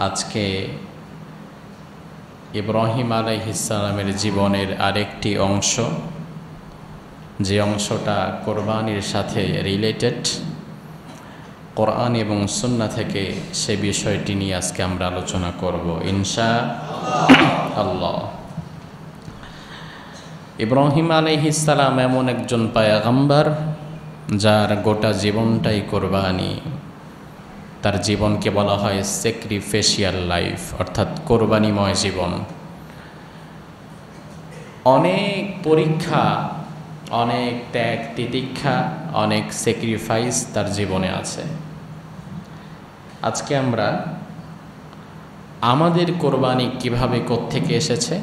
আজকে ইব্রাহিম আলাইহিসালামের জীবনের আরেকটি অংশ। যে অংশটা কোরবানির সাথে রিলেটেড। কোরআন এবং সুন্না থেকে সে বিষয়টি নিয়ে আজকে আমরা আলোচনা করব, ইনশা আল্লাহ। ইব্রাহিম আলাইহিসালাম এমন একজন পায়াগাম্বার, যার গোটা জীবনটাই কোরবানি। তার জীবনকে বলা হয় সেক্রিফেশিয়াল লাইফ অর্থাৎ কোরবানিময় জীবন। অনেক পরীক্ষা, অনেক ত্যাগ, তিতিক্ষা, অনেক স্যাক্রিফাইস তার জীবনে আছে। আজকে আমরা আমাদের কোরবানি কীভাবে থেকে এসেছে,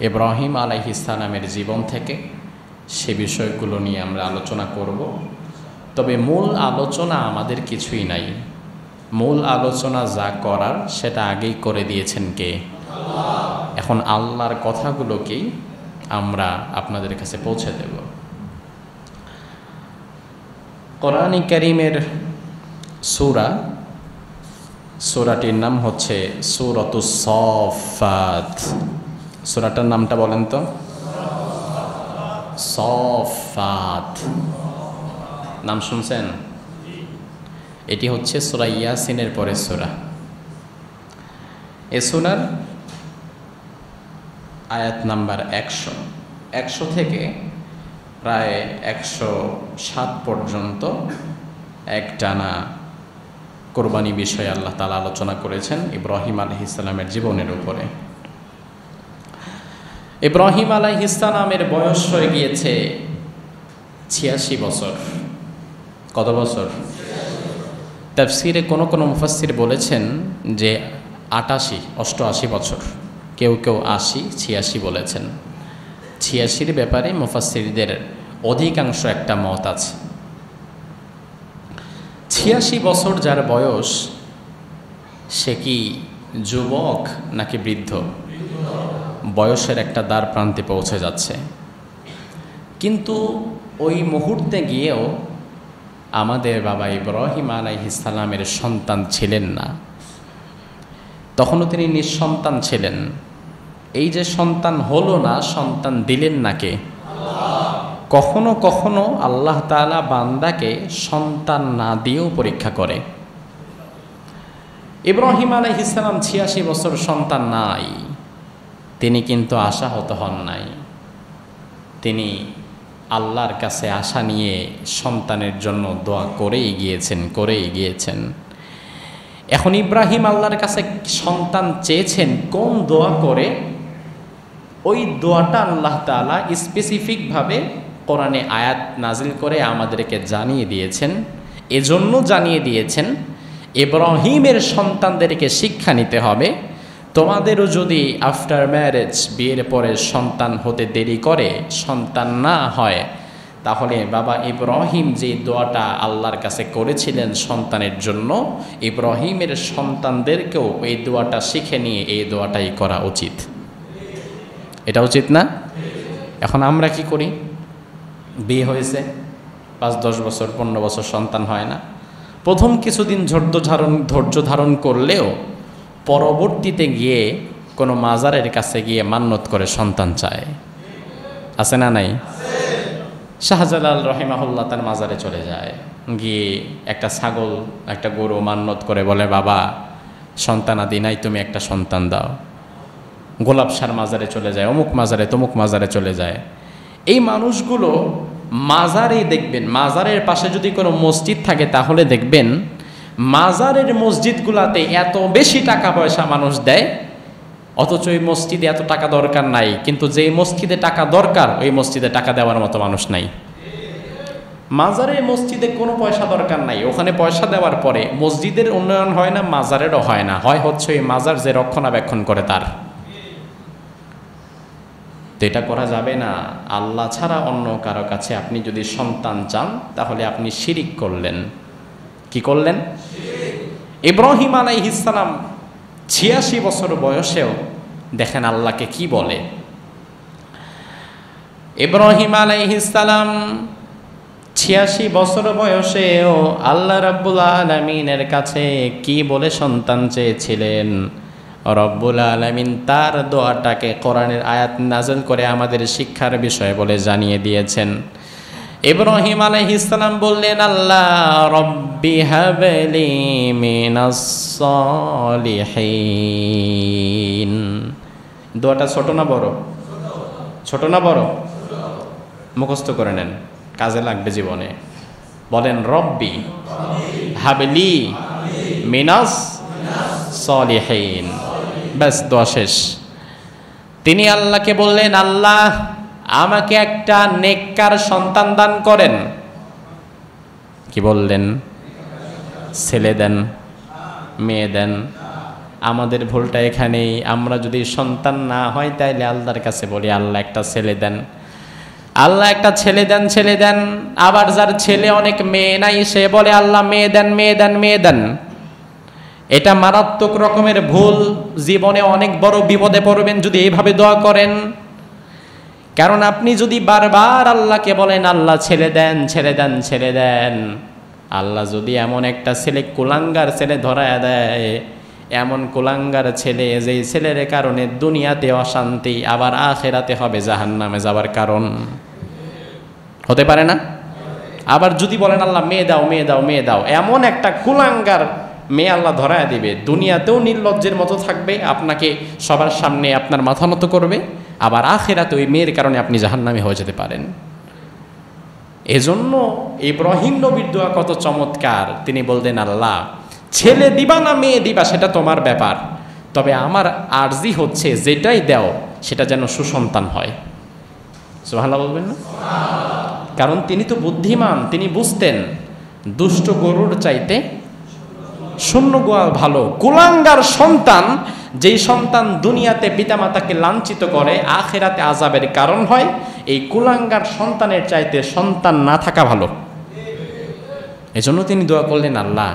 ইব্রাহিম আলাইহিসালামের জীবন থেকে সে বিষয়গুলো নিয়ে আমরা আলোচনা করব। তবে মূল আলোচনা আমাদের কিছুই নাই। মূল আলোচনা যা করার, সেটা আগেই করে দিয়েছেন কে? এখন আল্লাহর কথাগুলোকেই আমরা আপনাদের কাছে পৌঁছে দেব। কোরআন করিমের সুরা, সুরাটির নাম হচ্ছে সুরতু সফাত সুরাটার নামটা বলেন তো? সফাত নাম শুনছেন? এটি হচ্ছে সুরা ইয়াসিনের পরের সুরা। এ সুরার আয়াত নাম্বার একশো। একশো থেকে প্রায় একশো সাত পর্যন্ত এক টানা কোরবানি বিষয়ে আল্লাহ তালা আলোচনা করেছেন ইব্রাহিম আলহিসাল্লামের জীবনের উপরে। ইব্রাহিম আলাইহিসালামের বয়স হয়ে গিয়েছে ছিয়াশি বছর। কত বছর? তাফসিরে কোনো কোনো মুফাসির বলেছেন যে আটাশি, অষ্টআশি বছর। কেউ কেউ আশি, ছিয়াশি বলেছেন। ছিয়াশির ব্যাপারে মুফাসিরদের অধিকাংশ একটা মত আছে। ছিয়াশি বছর যার বয়স, সে কি যুবক নাকি বৃদ্ধ? বয়সের একটা দ্বার প্রান্তে পৌঁছে যাচ্ছে। কিন্তু ওই মুহূর্তে গিয়েও আমাদের বাবা ইব্রাহিম আলাইহিসালামের সন্তান ছিলেন না। তখনও তিনি নিঃসন্তান ছিলেন। এই যে সন্তান হলো না, সন্তান দিলেন নাকে কখনো কখনো আল্লাহ তালা বান্দাকে সন্তান না দিয়েও পরীক্ষা করে। ইব্রাহিম আলাইহিসালাম ছিয়াশি বছর সন্তান নাই। তিনি কিন্তু আশাহত হন নাই। তিনি আল্লাহর কাছে আশা নিয়ে সন্তানের জন্য দোয়া করেই গিয়েছেন করেই গিয়েছেন। এখন ইব্রাহিম আল্লাহর কাছে সন্তান চেয়েছেন কোন দোয়া করে? ওই দোয়াটা আল্লাহ তালা স্পেসিফিকভাবে কোরআনে আয়াত নাজিল করে আমাদেরকে জানিয়ে দিয়েছেন। এজন্য জানিয়ে দিয়েছেন এব্রাহিমের সন্তানদেরকে শিক্ষা নিতে হবে। তোমাদেরও যদি আফটার ম্যারেজ বিয়ের পরে সন্তান হতে দেরি করে, সন্তান না হয়, তাহলে বাবা ইব্রাহিম যে দোয়াটা আল্লাহর কাছে করেছিলেন সন্তানের জন্য, ইব্রাহিমের সন্তানদেরকেও এই দোয়াটা শিখে নিয়ে এই দোয়াটাই করা উচিত। এটা উচিত না? এখন আমরা কি করি? বিয়ে হয়েছে, পাঁচ, দশ বছর, পনেরো বছর সন্তান হয় না। প্রথম কিছুদিন ধৈর্য ধারণ ধৈর্য ধারণ করলেও পরবর্তীতে গিয়ে কোনো মাজারের কাছে গিয়ে মান্যত করে সন্তান চায়। আছে না নাই? শাহজালাল রহিমাহুল্লাহ তার মাজারে চলে যায়। গিয়ে একটা ছাগল, একটা গরু মান্যত করে বলে, বাবা, সন্তান আদি নাই, তুমি একটা সন্তান দাও। গোলাপ সার মাজারে চলে যায়, অমুক মাজারে, তমুক মাজারে চলে যায়। এই মানুষগুলো মাজারে দেখবেন, মাজারের পাশে যদি কোনো মসজিদ থাকে, তাহলে দেখবেন মাজারের মসজিদগুলাতে এত বেশি টাকা পয়সা মানুষ দেয়, অথচ ওই মসজিদে এত টাকা দরকার নাই, কিন্তু যেই মসজিদে টাকা দরকার, ওই মসজিদে টাকা দেওয়ার মতো মানুষ নাই। মাজারের মসজিদে কোনো পয়সা দরকার নাই, ওখানে পয়সা দেওয়ার পরে মসজিদের উন্নয়ন হয় না, মাজারেরও হয় না, হয় হচ্ছে ওই মাজার যে রক্ষণাবেক্ষণ করে তার। তো এটা করা যাবে না, আল্লাহ ছাড়া অন্য কারও কাছে আপনি যদি সন্তান চান, তাহলে আপনি শিরিক করলেন। কি করলেন? ইব্রাহিম আলাইহিসালাম ছিয়াশি বছর বয়সেও দেখেন আল্লাহকে কি বলে? ইব্রাহিম আলাইহিসালাম ছিয়াশি বছর বয়সেও আল্লাহ রাব্বুল আলমিনের কাছে কি বলে সন্তান চেয়েছিলেন? রব্বুল আলমিন তার দোয়াটাকে কোরআনের আয়াত নাজল করে আমাদের শিক্ষার বিষয় বলে জানিয়ে দিয়েছেন। ইব্রাহিম আলাইহিসসালাম বললেন, আল্লাহ রব্বি হাবলি মিনাস সলিহিন। দোয়াটা ছোট না বড়? ছোট না বড়? মুখস্থ করে নেন, কাজে লাগবে জীবনে। বলেন, রব্বি হাবলি মিনাস সলিহীন। ব্যাস, দোয়া শেষ। তিনি আল্লাহকে বললেন, আল্লাহ আমাকে একটা নেককার সন্তান দান করেন। কি বললেন? ছেলে দেন, মেয়ে দেন, আমাদের ভুলটা এখানেই। আমরা যদি সন্তান না হয়, তাইলে আল্লাহর কাছে বলি, আল্লাহ একটা ছেলে দেন। আল্লাহ একটা ছেলে দেন ছেলে দেন। আবার যার ছেলে অনেক মেয়ে নাই, সে বলে, আল্লাহ মেয়ে দেন মেয়ে দেন মেয়ে দেন। এটা মারাত্মক রকমের ভুল। জীবনে অনেক বড় বিপদে পড়বেন, যদি এইভাবে দোয়া করেন। কারণ আপনি যদি বারবার আল্লাহকে বলেন, আল্লাহ ছেলে দেন, ছেড়ে দেন ছেড়ে দেন। আল্লাহ যদি এমন একটা ছেলে কুলাঙ্গার ছেলে ধরায় দেয়, এমন কুলাঙ্গার ছেলে যেই ছেলের কারণে দুনিয়াতে অশান্তি, আবার আখেরাতে হবে জাহান নামে যাবার কারণ। হতে পারে না? আবার যদি বলেন, আল্লাহ, মেয়ে দাও মেয়ে দাও মেয়ে দাও। এমন একটা কুলাঙ্গার মেয়ে আল্লাহ ধরায় দিবে। দুনিয়াতেও নির্লজ্জের মতো থাকবে, আপনাকে সবার সামনে আপনার মাথা মতো করবে। আবার আখেরাতে ওই মেয়ের কারণে আপনি জাহান্নামে হয়ে যেতে পারেন। এজন্য ইব্রাহিম নবীর দোয়া কত চমৎকার। তিনি বলতেন, আল্লাহ, ছেলে দিবা না মেয়ে দিবা, সেটা তোমার ব্যাপার। তবে আমার আর্জি হচ্ছে যেটাই দেও, সেটা যেন সুসন্তান হয়। সোহাল্লা বলবেন না? কারণ তিনি তো বুদ্ধিমান, তিনি বুঝতেন, দুষ্ট গরুর চাইতে শূন্য গোয়াল ভালো। কুলাঙ্গার সন্তান, যেই সন্তান দুনিয়াতে পিতামাতাকে লাঞ্ছিত করে, আখেরাতে আজাবের কারণ হয়, এই কুলাঙ্গার সন্তানের চাইতে সন্তান না থাকা ভালো। এজন্য তিনি দোয়া করলেন, আল্লাহ,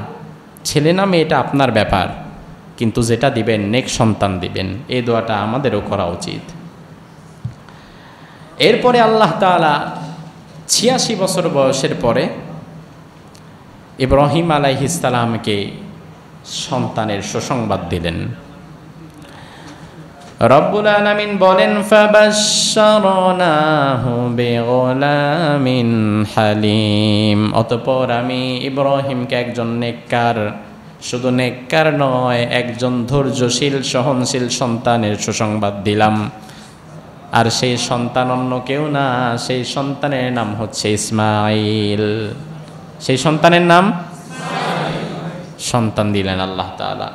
ছেলে না মেয়েটা আপনার ব্যাপার, কিন্তু যেটা দিবেন, নেক সন্তান দিবেন। এই দোয়াটা আমাদেরও করা উচিত। এরপরে আল্লাহ তালা ছিয়াশি বছর বয়সের পরে ইব্রাহিম আলাইহিসালামকে সন্তানের সুসংবাদ দিলেন। রব্বুল আলামিন বলেন, ফাবাশশারনাহু বিগুলামিন হালিম। অতঃপর আমি ইব্রাহিমকে একজন নেককার, শুধু নেককার নয়, একজন ধৈর্যশীল, সহনশীল সন্তানের সুসংবাদ দিলাম। আর সেই সন্তান অন্য কেউ না, সেই সন্তানের নাম হচ্ছে ইসমাইল সেই সন্তানের নাম? সন্তান দিলেন আল্লাহ তালা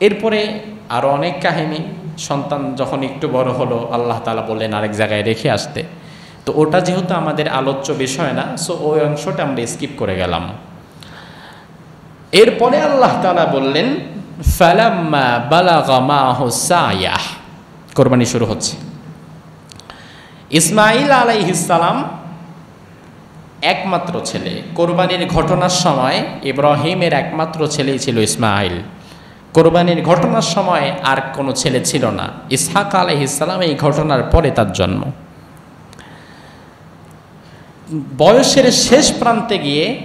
এরপরে আরও অনেক কাহিনী, সন্তান যখন একটু বড় হলো, আল্লাহ তালা বললেন, আরেক জায়গায় রেখে আসতে। তো ওটা যেহেতু আমাদের আলোচ্য বিষয় না সো ওই অংশটা আমরা স্কিপ করে গেলাম। এরপরে আল্লাহ তালা বললেন কোরবানি শুরু হচ্ছে। ইসমাইল আলাইহিসালাম একমাত্র ছেলে। কোরবানির ঘটনার সময় ইব্রাহিমের একমাত্র ছেলেই ছিল ইসমাইল। কোরবানির ঘটনার সময় আর কোনো ছেলে ছিল না। ইসহাক আলহিসাল্লাম এই ঘটনার পরে তার জন্ম। বয়সের শেষ প্রান্তে গিয়ে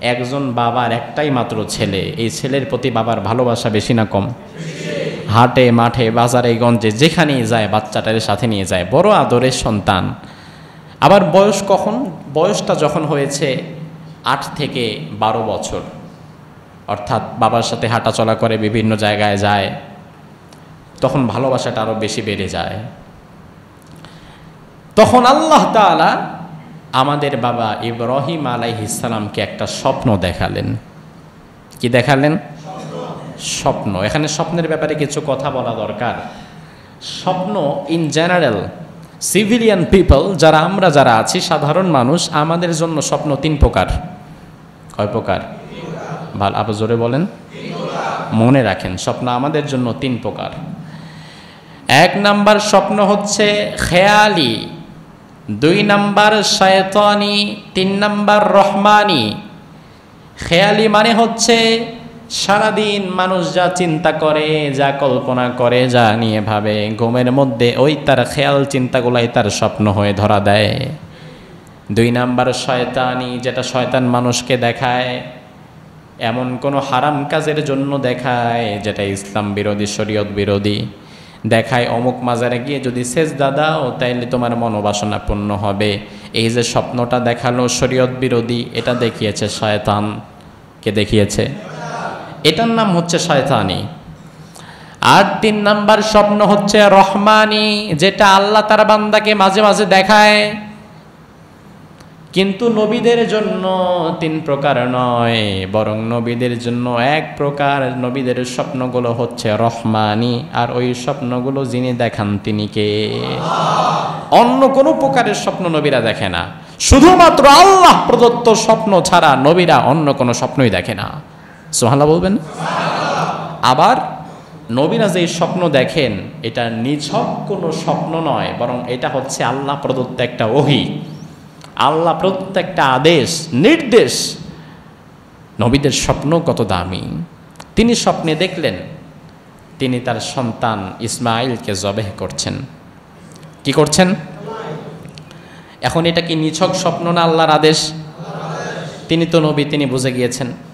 একজন বাবার একটাই মাত্র ছেলে। এই ছেলের প্রতি বাবার ভালোবাসা বেশি না কম। হাটে, মাঠে, বাজারে, গঞ্জে, যেখানেই যায় বাচ্চাটার সাথে নিয়ে যায়। বড় আদরের সন্তান। আবার বয়স কখন? বয়সটা যখন হয়েছে আট থেকে বারো বছর, অর্থাৎ বাবার সাথে হাঁটাচলা করে বিভিন্ন জায়গায় যায়, তখন ভালোবাসাটা আরও বেশি বেড়ে যায়। তখন আল্লাহ তালা আমাদের বাবা ইব্রাহিম আলাইহিসালামকে একটা স্বপ্ন দেখালেন। কি দেখালেন? স্বপ্ন। এখানে স্বপ্নের ব্যাপারে কিছু কথা বলা দরকার। স্বপ্ন ইন জেনারেল সিভিলিয়ান পিপল যারা আমরা যারা আছি, সাধারণ মানুষ, আমাদের জন্য স্বপ্ন তিন প্রকার। কয় প্রকার? ভালো আবার জোরে বলেন। মনে রাখেন, স্বপ্ন আমাদের জন্য তিন প্রকার। এক নাম্বার স্বপ্ন হচ্ছে খেয়ালি, দুই নাম্বার শয়তানি, তিন নাম্বার রহমানি। খেয়ালি মানে হচ্ছে সারাদিন মানুষ যা চিন্তা করে, যা কল্পনা করে, যা নিয়ে ভাবে, ঘুমের মধ্যে ওই তার খেয়াল চিন্তাগুলাই তার স্বপ্ন হয়ে ধরা দেয়। দুই নাম্বার শয়তানি, যেটা শয়তান মানুষকে দেখায়, এমন কোনো হারাম কাজের জন্য দেখায়, যেটা ইসলাম বিরোধী, শরীয়ত বিরোধী। দেখায় অমুক মাজারে গিয়ে যদি শেষ দাদাও তাইলে তোমার মনোবাসনা পূর্ণ হবে। এই যে স্বপ্নটা দেখাল শরীয়ত বিরোধী, এটা দেখিয়েছে শয়তান। কে দেখিয়েছে? এটার নাম হচ্ছে শয়তানি। আর তিন নাম্বার স্বপ্ন হচ্ছে রহমানি, যেটা আল্লাহ তার বান্দাকে মাঝে মাঝে দেখায়। কিন্তু নবীদের জন্য তিন প্রকার নয়, বরং নবীদের জন্য এক প্রকার নবীদের স্বপ্নগুলো হচ্ছে রহমানি, আর ওই স্বপ্নগুলো যিনি দেখান তিনি কে? অন্য কোনো প্রকারের স্বপ্ন নবীরা দেখে না। শুধুমাত্র আল্লাহ প্রদত্ত স্বপ্ন ছাড়া নবীরা অন্য কোনো স্বপ্নই দেখে না। সোহালা বলবেন। আবার নবীরা যে স্বপ্ন দেখেন, এটা নিছক কোনো স্বপ্ন নয়, বরং এটা হচ্ছে আল্লাহ প্রদত্ত একটা ওহি। আল্লাহ প্রদত্ত একটা আদেশ, নির্দেশ। নবীদের স্বপ্ন কত দামি। তিনি স্বপ্নে দেখলেন, তিনি তার সন্তান ইসমাইলকে জবেহ করছেন। কি করছেন? এখন এটা কি নিছক স্বপ্ন না আল্লাহর আদেশ? তিনি তো নবী, তিনি বুঝে গিয়েছেন।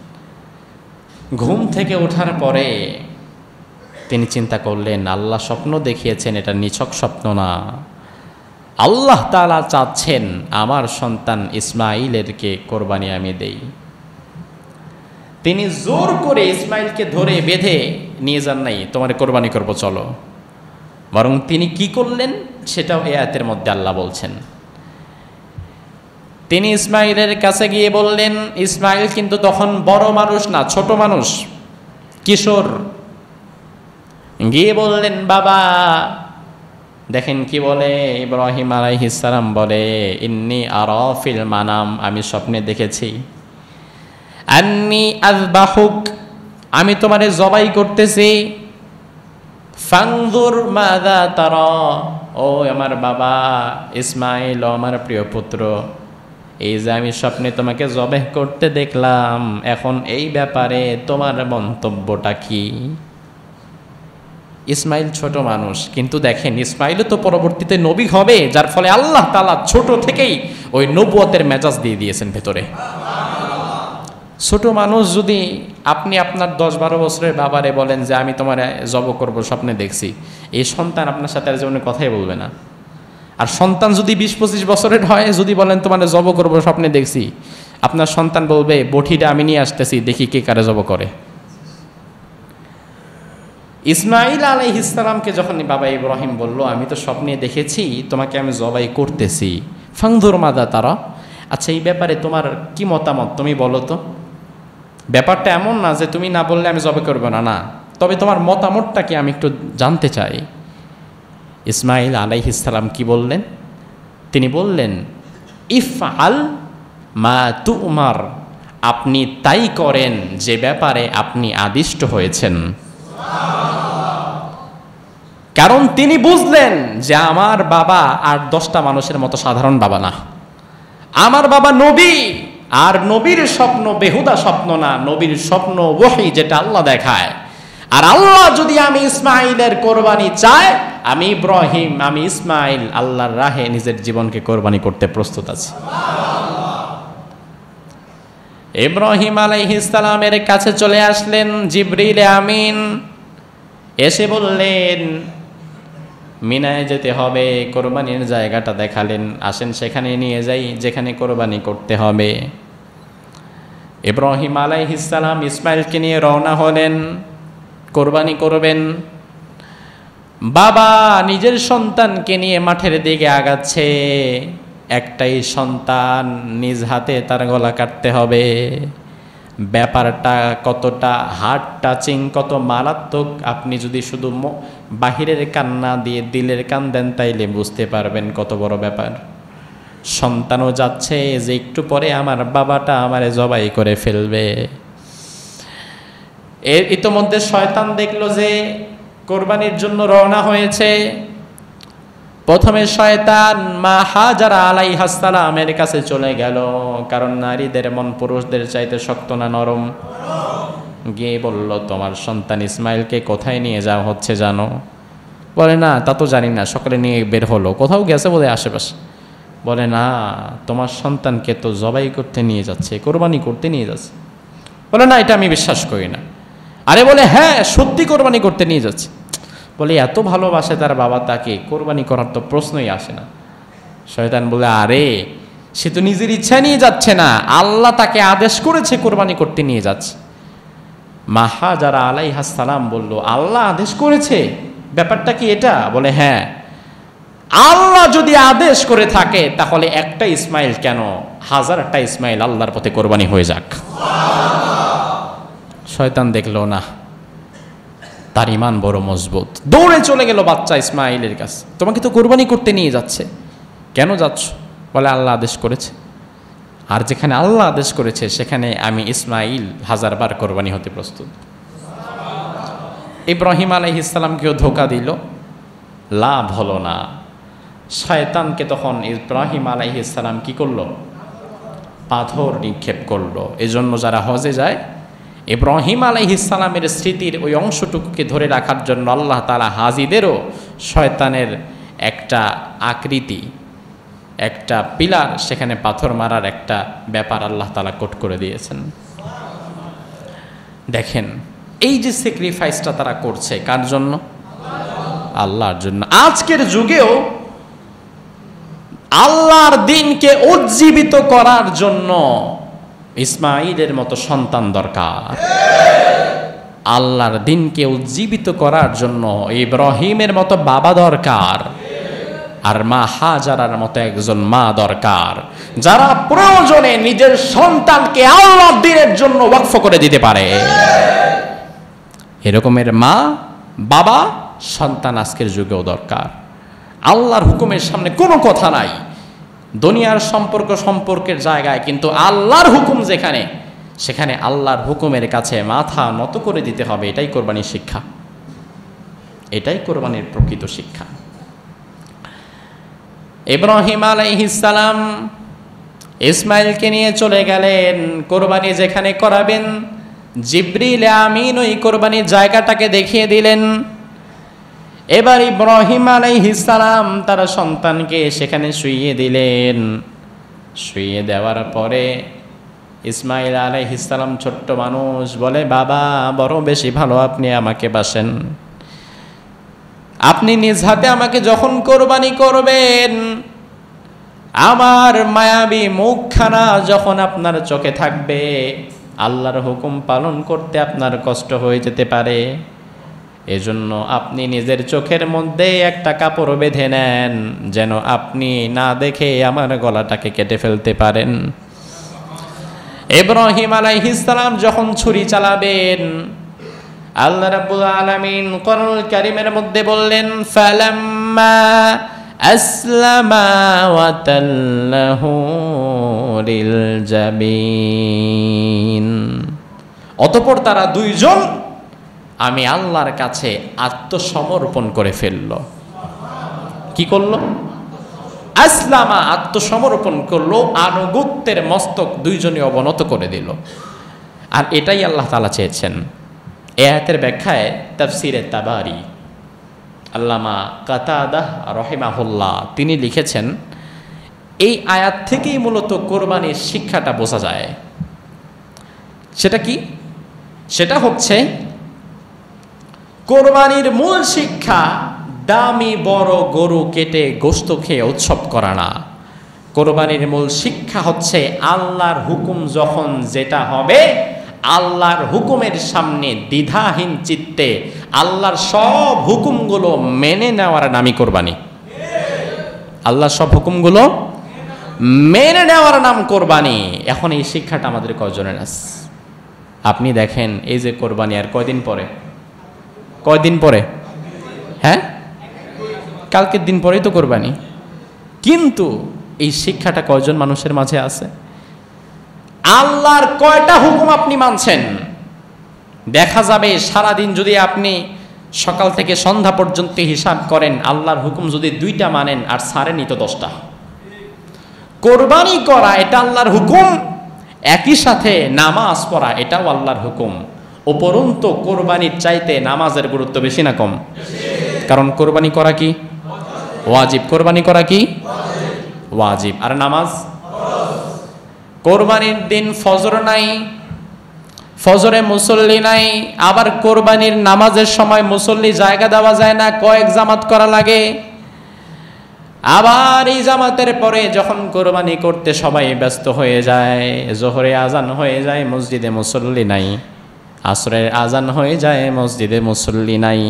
ঘুম থেকে ওঠার পরে তিনি চিন্তা করলেন, আল্লাহ স্বপ্ন দেখিয়েছেন, এটা নিছক স্বপ্ন না। আল্লাহ তালা চাচ্ছেন, আমার সন্তান ইসমাইলেরকে কোরবানি আমি দেই। তিনি জোর করে ইসমাইলকে ধরে বেঁধে নিয়ে যান নাই, তোমার কোরবানি করব, চলো। বরং তিনি কি করলেন, সেটাও এ আয়াতের মধ্যে আল্লাহ বলছেন। তিনি ইসমাইলের কাছে গিয়ে বললেন, ইসমাইল কিন্তু তখন বড় মানুষ না, ছোট মানুষ, কিশোর। গিয়ে বললেন, বাবা, দেখেন কি বলে, ইব্রাহিম আলাইহিসালাম বলে, ইন্নি আরফিল মানাম, আমি স্বপ্নে দেখেছি। আন্নি আজবাহুক আমি তোমারে জবাই করতেছি। ফাংদুর মাদা তার, ও আমার বাবা, ইসমাইল আমার প্রিয় পুত্র। এই যে আমি স্বপ্নে তোমাকে জবেহ করতে দেখলাম, এখন এই ব্যাপারে তোমার মন্তব্যটা কি? ইসমাইল ছোট মানুষ, কিন্তু দেখেন ইসমাইলও তো পরবর্তীতে নবী হবে, যার ফলে আল্লাহ তালা ছোট থেকেই ওই নবুয়তের মেজাজ দিয়ে দিয়েছেন ভেতরে। ছোট মানুষ যদি আপনি আপনার দশ বারো বছরের বাবারে বলেন যে, আমি তোমার জব করব, স্বপ্নে দেখছি। এই সন্তান আপনার সাথে আর জীবনে কথাই বলবে না। আর সন্তান যদি বিশ পঁচিশ বছরের হয়, যদি বলেন, তোমার জব করব স্বপ্নে দেখছি। আপনার সন্তান বলবে, বঠিটা আমি নিয়ে আসতেছি, দেখি কে কারে জব করে। ইসমাইল আলাই ইসলামকে যখন বাবা ইব্রাহিম বলল, আমি তো স্বপ্নে দেখেছি, তোমাকে আমি জবাই করতেছি। ফাংধুর মাদা তারা আচ্ছা এই ব্যাপারে তোমার কি মতামত? তুমি বলো তো। ব্যাপারটা এমন না যে, তুমি না বললে আমি জবে করব না। না, তবে তোমার মতামতটা কি আমি একটু জানতে চাই। ইসমাইল আলাইহিসালাম কি বললেন? তিনি বললেন ইফ আল মা তু উমার আপনি তাই করেন যে ব্যাপারে আপনি আদিষ্ট হয়েছেন। কারণ তিনি বুঝলেন যে আমার বাবা আর দশটা মানুষের মতো সাধারণ বাবা না। আমার বাবা নবী, আর নবীর স্বপ্ন বেহুদা স্বপ্ন না, নবীর স্বপ্ন ওহি যেটা আল্লাহ দেখায়। আর আল্লাহ যদি আমি ইসমাইলের কোরবানি চাই আমি ইব্রাহিম, আমি ইসমাইল, আল্লাহর রাহে নিজের জীবনকে কোরবানি করতে প্রস্তুত আছি। ইব্রাহিম আলাইহিসালামের কাছে চলে আসলেন, জিবরিল আমিন। এসে বললেন, মিনায় যেতে হবে, কোরবানির জায়গাটা দেখালেন, আসেন সেখানে নিয়ে যাই, যেখানে কোরবানি করতে হবে। ইব্রাহিম আলাইহিসালাম ইসমাইলকে নিয়ে রওনা হলেন, কোরবানি করবেন। বাবা নিজের সন্তানকে নিয়ে মাঠের দিকে আগাচ্ছে। একটাই সন্তান নিজ হাতে তার গলা কাটতে হবে। ব্যাপারটা কতটা হার্ট টাচিং কত মারাত্মক, আপনি যদি শুধু বাহিরের কান্না দিয়ে দিলের কান দেন, তাইলে বুঝতে পারবেন কত বড় ব্যাপার। সন্তানও যাচ্ছে, যে একটু পরে আমার বাবাটা আমারে জবাই করে ফেলবে। এর ইতোমধ্যে শয়তান দেখল যে কোরবানির জন্য রওনা হয়েছে। প্রথমে শয়তান মা হাজারা আলাই হাসালামের কাছে চলে গেল, কারণ নারীদের মন পুরুষদের চাইতে শক্ত না নরম। গিয়ে বলল, তোমার সন্তান ইসমাইলকে কোথায় নিয়ে যাওয়া হচ্ছে জানো? বলে, না, তা তো জানি না, সকালে নিয়ে বের হলো, কোথাও গেছে বোধহয় আশেপাশে। বলে, না, তোমার সন্তানকে তো জবাই করতে নিয়ে যাচ্ছে, কোরবানি করতে নিয়ে যাচ্ছে। বলে, না, এটা আমি বিশ্বাস করি না। আরে বলে হ্যাঁ সত্যি কোরবানি করতে নিয়ে যাচ্ছে। বলে, এত ভালোবাসে তার বাবা তাকে, কোরবানি করার তো প্রশ্নই আসে না। শয়তান বলে, আরে, সে তো নিজের ইচ্ছা নিয়ে যাচ্ছে না। আল্লাহ তাকে আদেশ করেছে কোরবানি করতে নিয়ে যাচ্ছে। মাহা যারা আলাইহাস সালাম বলল, আল্লাহ আদেশ করেছে? ব্যাপারটা কি এটা? বলে হ্যাঁ। আল্লাহ যদি আদেশ করে থাকে, তাহলে একটা ইসমাইল কেন? হাজারটা ইসমাইল আল্লাহর পথে কোরবানি হয়ে যাক। শয়তান দেখল না। তার ইমান বড় মজবুত। দৌড়ে চলে গেল বাচ্চা ইসমাইলের কাছে। তোমাকে তো কোরবানি করতে নিয়ে যাচ্ছে। কেন যাচ্ছ? বলে আল্লাহ আদেশ করেছে। আর যেখানে আল্লাহ আদেশ করেছে, সেখানে আমি ইসমাইল হাজারবার কোরবানি হতে প্রস্তুত। ইব্রাহিম আলহ ইসলামকেও ধোকা দিল। লাভ হলো না। শয়তানকে তখন ইব্রাহিম আলহ ইসলাম কি করল? পাথর নিক্ষেপ করল। এজন্য যারা হজে যায় ইব্রাহিম আলাইহিসাল্লামের স্মৃতির ওই অংশটুকুকে ধরে রাখার জন্য আল্লাহ তালা হাজিদেরও শয়তানের একটা আকৃতি, একটা পিলার সেখানে পাথর মারার একটা ব্যাপার আল্লাহ তালা কোট করে দিয়েছেন। দেখেন, এই যে স্যাক্রিফাইসটা তারা করছে কার জন্য? আল্লাহর জন্য। আজকের যুগেও আল্লাহর দিনকে উজ্জীবিত করার জন্য ইসমাইলের মতো সন্তান দরকার। আল্লাহর দিনকে উজ্জীবিত করার জন্য ইব্রাহিমের মতো বাবা দরকার আর মা হাজারার মতো একজন মা দরকার, যারা প্রয়োজনে নিজের সন্তানকে আল্লাহর দিনের জন্য ওয়াকফ করে দিতে পারে। এরকমের মা, বাবা, সন্তান আজকের যুগেও দরকার। আল্লাহর হুকুমের সামনে কোনো কথা নাই। দুনিয়ার সম্পর্ক সম্পর্কের জায়গায়, কিন্তু আল্লাহর হুকুম যেখানে, সেখানে আল্লাহর হুকুমের কাছে মাথা নত করে দিতে হবে। এটাই কোরবানির শিক্ষা। এটাই কোরবানির প্রকৃত শিক্ষা। ইব্রাহিম আলাইহিসালাম ইসমাইলকে নিয়ে চলে গেলেন। কোরবানি যেখানে করাবেন, জিব্রিল আমিন ওই কোরবানির জায়গাটাকে দেখিয়ে দিলেন। এবার ইব্রাহিম আলাইহিসালাম তার সন্তানকে সেখানে শুইয়ে দিলেন। শুইয়ে দেওয়ার পরে ইসমাইল আলাইহিসালাম ছোট্ট মানুষ বলে, বাবা, বড় বেশি ভালো আপনি আমাকে বাসেন। আপনি নিজ হাতে আমাকে যখন কোরবানি করবেন, আমার মায়াবী মুখখানা যখন আপনার চোখে থাকবে, আল্লাহর হুকুম পালন করতে আপনার কষ্ট হয়ে যেতে পারে। এজন্য আপনি নিজের চোখের মধ্যে একটা কাপড় বেঁধে নেন, যেন আপনি না দেখে আমার গলাটাকে কেটে ফেলতে পারেন। ইব্রাহিম আলাইহিসসালাম যখন ছুরি চালাবেন, আল্লাহ রাব্বুল আলামিন কোরআনুল কারীমের মধ্যে বললেন, ফালাম্মা আসলামা ওয়া তাল্লাহু লিল অতঃপর তারা দুইজন আমি আল্লাহর কাছে আত্মসমর্পণ করে ফেলল। কি করল? আসলামা আত্মসমর্পণ করল, আনুগত্যের মস্তক দুইজনে অবনত করে দিল। আর এটাই আল্লাহ তালা চেয়েছেন। এ আয়াতের ব্যাখ্যায় তাফসিরে তাবারি, আল্লামা কাতাদাহ রহেমাহুল্লাহ, তিনি লিখেছেন, এই আয়াত থেকেই মূলত কোরবানির শিক্ষাটা বোঝা যায়। সেটা কি? সেটা হচ্ছে কোরবানির মূল শিক্ষা, দামি বড় গরু কেটে গোস্ত খেয়ে উৎসব করা না। কোরবানির মূল শিক্ষা হচ্ছে আল্লাহর হুকুম যখন যেটা হবে, আল্লাহর হুকুমের সামনে দ্বিধাহীন চিত্তে আল্লাহর সব হুকুমগুলো মেনে নেওয়ার নামই কোরবানি। আল্লাহর সব হুকুমগুলো মেনে নেওয়ার নাম কোরবানি। এখন এই শিক্ষাটা আমাদের কজনের আছে? আপনি দেখেন, এই যে কোরবানি আর কয়দিন পরে? কয়দিন পরে? হ্যাঁ? কালকের দিন পরেই তো কোরবানি। কিন্তু এই শিক্ষাটা কয়জন মানুষের মাঝে আছে? আল্লাহর কয়টা হুকুম আপনি মানছেন? দেখা যাবে সারাদিন যদি আপনি সকাল থেকে সন্ধ্যা পর্যন্ত হিসাব করেন, আল্লাহর হুকুম যদি দুইটা মানেন আর সারেনি তো দশটা। কোরবানি করা এটা আল্লাহর হুকুম, একই সাথে নামাজ পড়া এটাও আল্লাহর হুকুম। উপরন্ত কোরবানির চাইতে নামাজের গুরুত্ব বেশি না কম? কারণ কোরবানি করা কি? ওয়াজিব। কোরবানি করা কি? ওয়াজিব। আর নামাজ? কোরবানির দিন ফজর নাই, ফজরে মুসল্লি নাই, আবার কোরবানির নামাজের সময় মুসল্লি জায়গা দেওয়া যায় না, কয়েক জামাত করা লাগে। আবার এই জামাতের পরে যখন কোরবানি করতে সবাই ব্যস্ত হয়ে যায়, জোহরে আজান হয়ে যায়, মসজিদে মুসল্লি নাই। আসরের আজান হয়ে যায়, মসজিদে মুসল্লি নাই,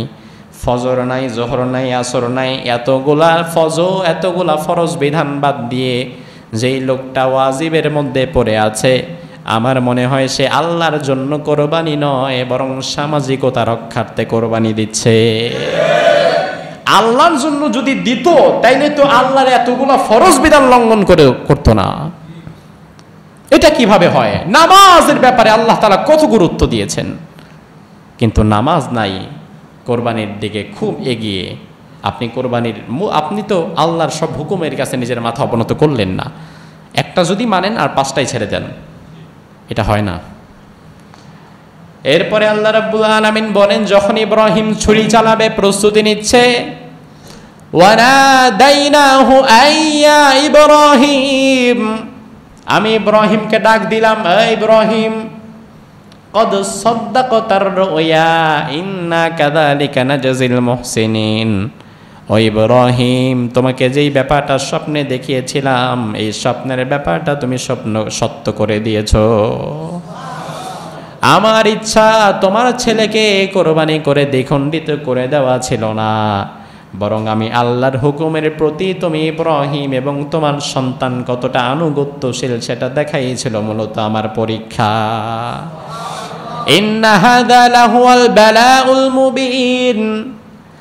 ফজর নাই, জোহর নাই, আসর নাই, এতগুলা ফজ এতগুলা ফরজ বিধান বাদ দিয়ে যেই লোকটা ওয়াজিবের মধ্যে পড়ে আছে, আমার মনে হয় সে আল্লাহর জন্য কোরবানি নয়, বরং সামাজিকতা রক্ষার্থে কোরবানি দিচ্ছে। আল্লাহর জন্য যদি দিত, তাইলে তো আল্লাহর এতগুলা ফরজ বিধান লঙ্ঘন করে করতো না। এটা কীভাবে হয়? নামাজের ব্যাপারে আল্লাহ তালা কত গুরুত্ব দিয়েছেন? কিন্তু নামাজ নাই, কোরবানির দিকে খুব এগিয়ে। আপনি কোরবানির আপনি তো আল্লাহর সব হুকুমের কাছে নিজের মাথা অবনত করলেন না। একটা যদি মানেন আর পাঁচটাই ছেড়ে দেন, এটা হয় না। এরপরে আল্লাহ রাব্বুল আলামিন বলেন, যখন ইব্রাহিম ছুরি চালাবে, প্রস্তুতি নিচ্ছে, ওয়ানাদাইনাহু আইয়া ইব্রাহিম। আমি ইব্রাহিমকে ডাক দিলাম ইব্রাহিম, কদ সদ্দাকতার রুয়া, ইন্না কাযালিকা নাজজিল মুহসিনিন। ও ইব্রাহিম, তোমাকে যেই ব্যাপারটা স্বপ্নে দেখিয়েছিলাম, এই স্বপ্নের ব্যাপারটা তুমি স্বপ্ন, সত্য করে দিয়েছ। আমার ইচ্ছা তোমার ছেলেকে কোরবানি করে দ্বিখণ্ডিত করে দেওয়া ছিল না। বরং আমি আল্লাহর হুকুমের প্রতি তুমি ইব্রাহিম এবং তোমার সন্তান কতটা আনুগত্যশীল সেটা দেখাইছিল মূলত আমার পরীক্ষা।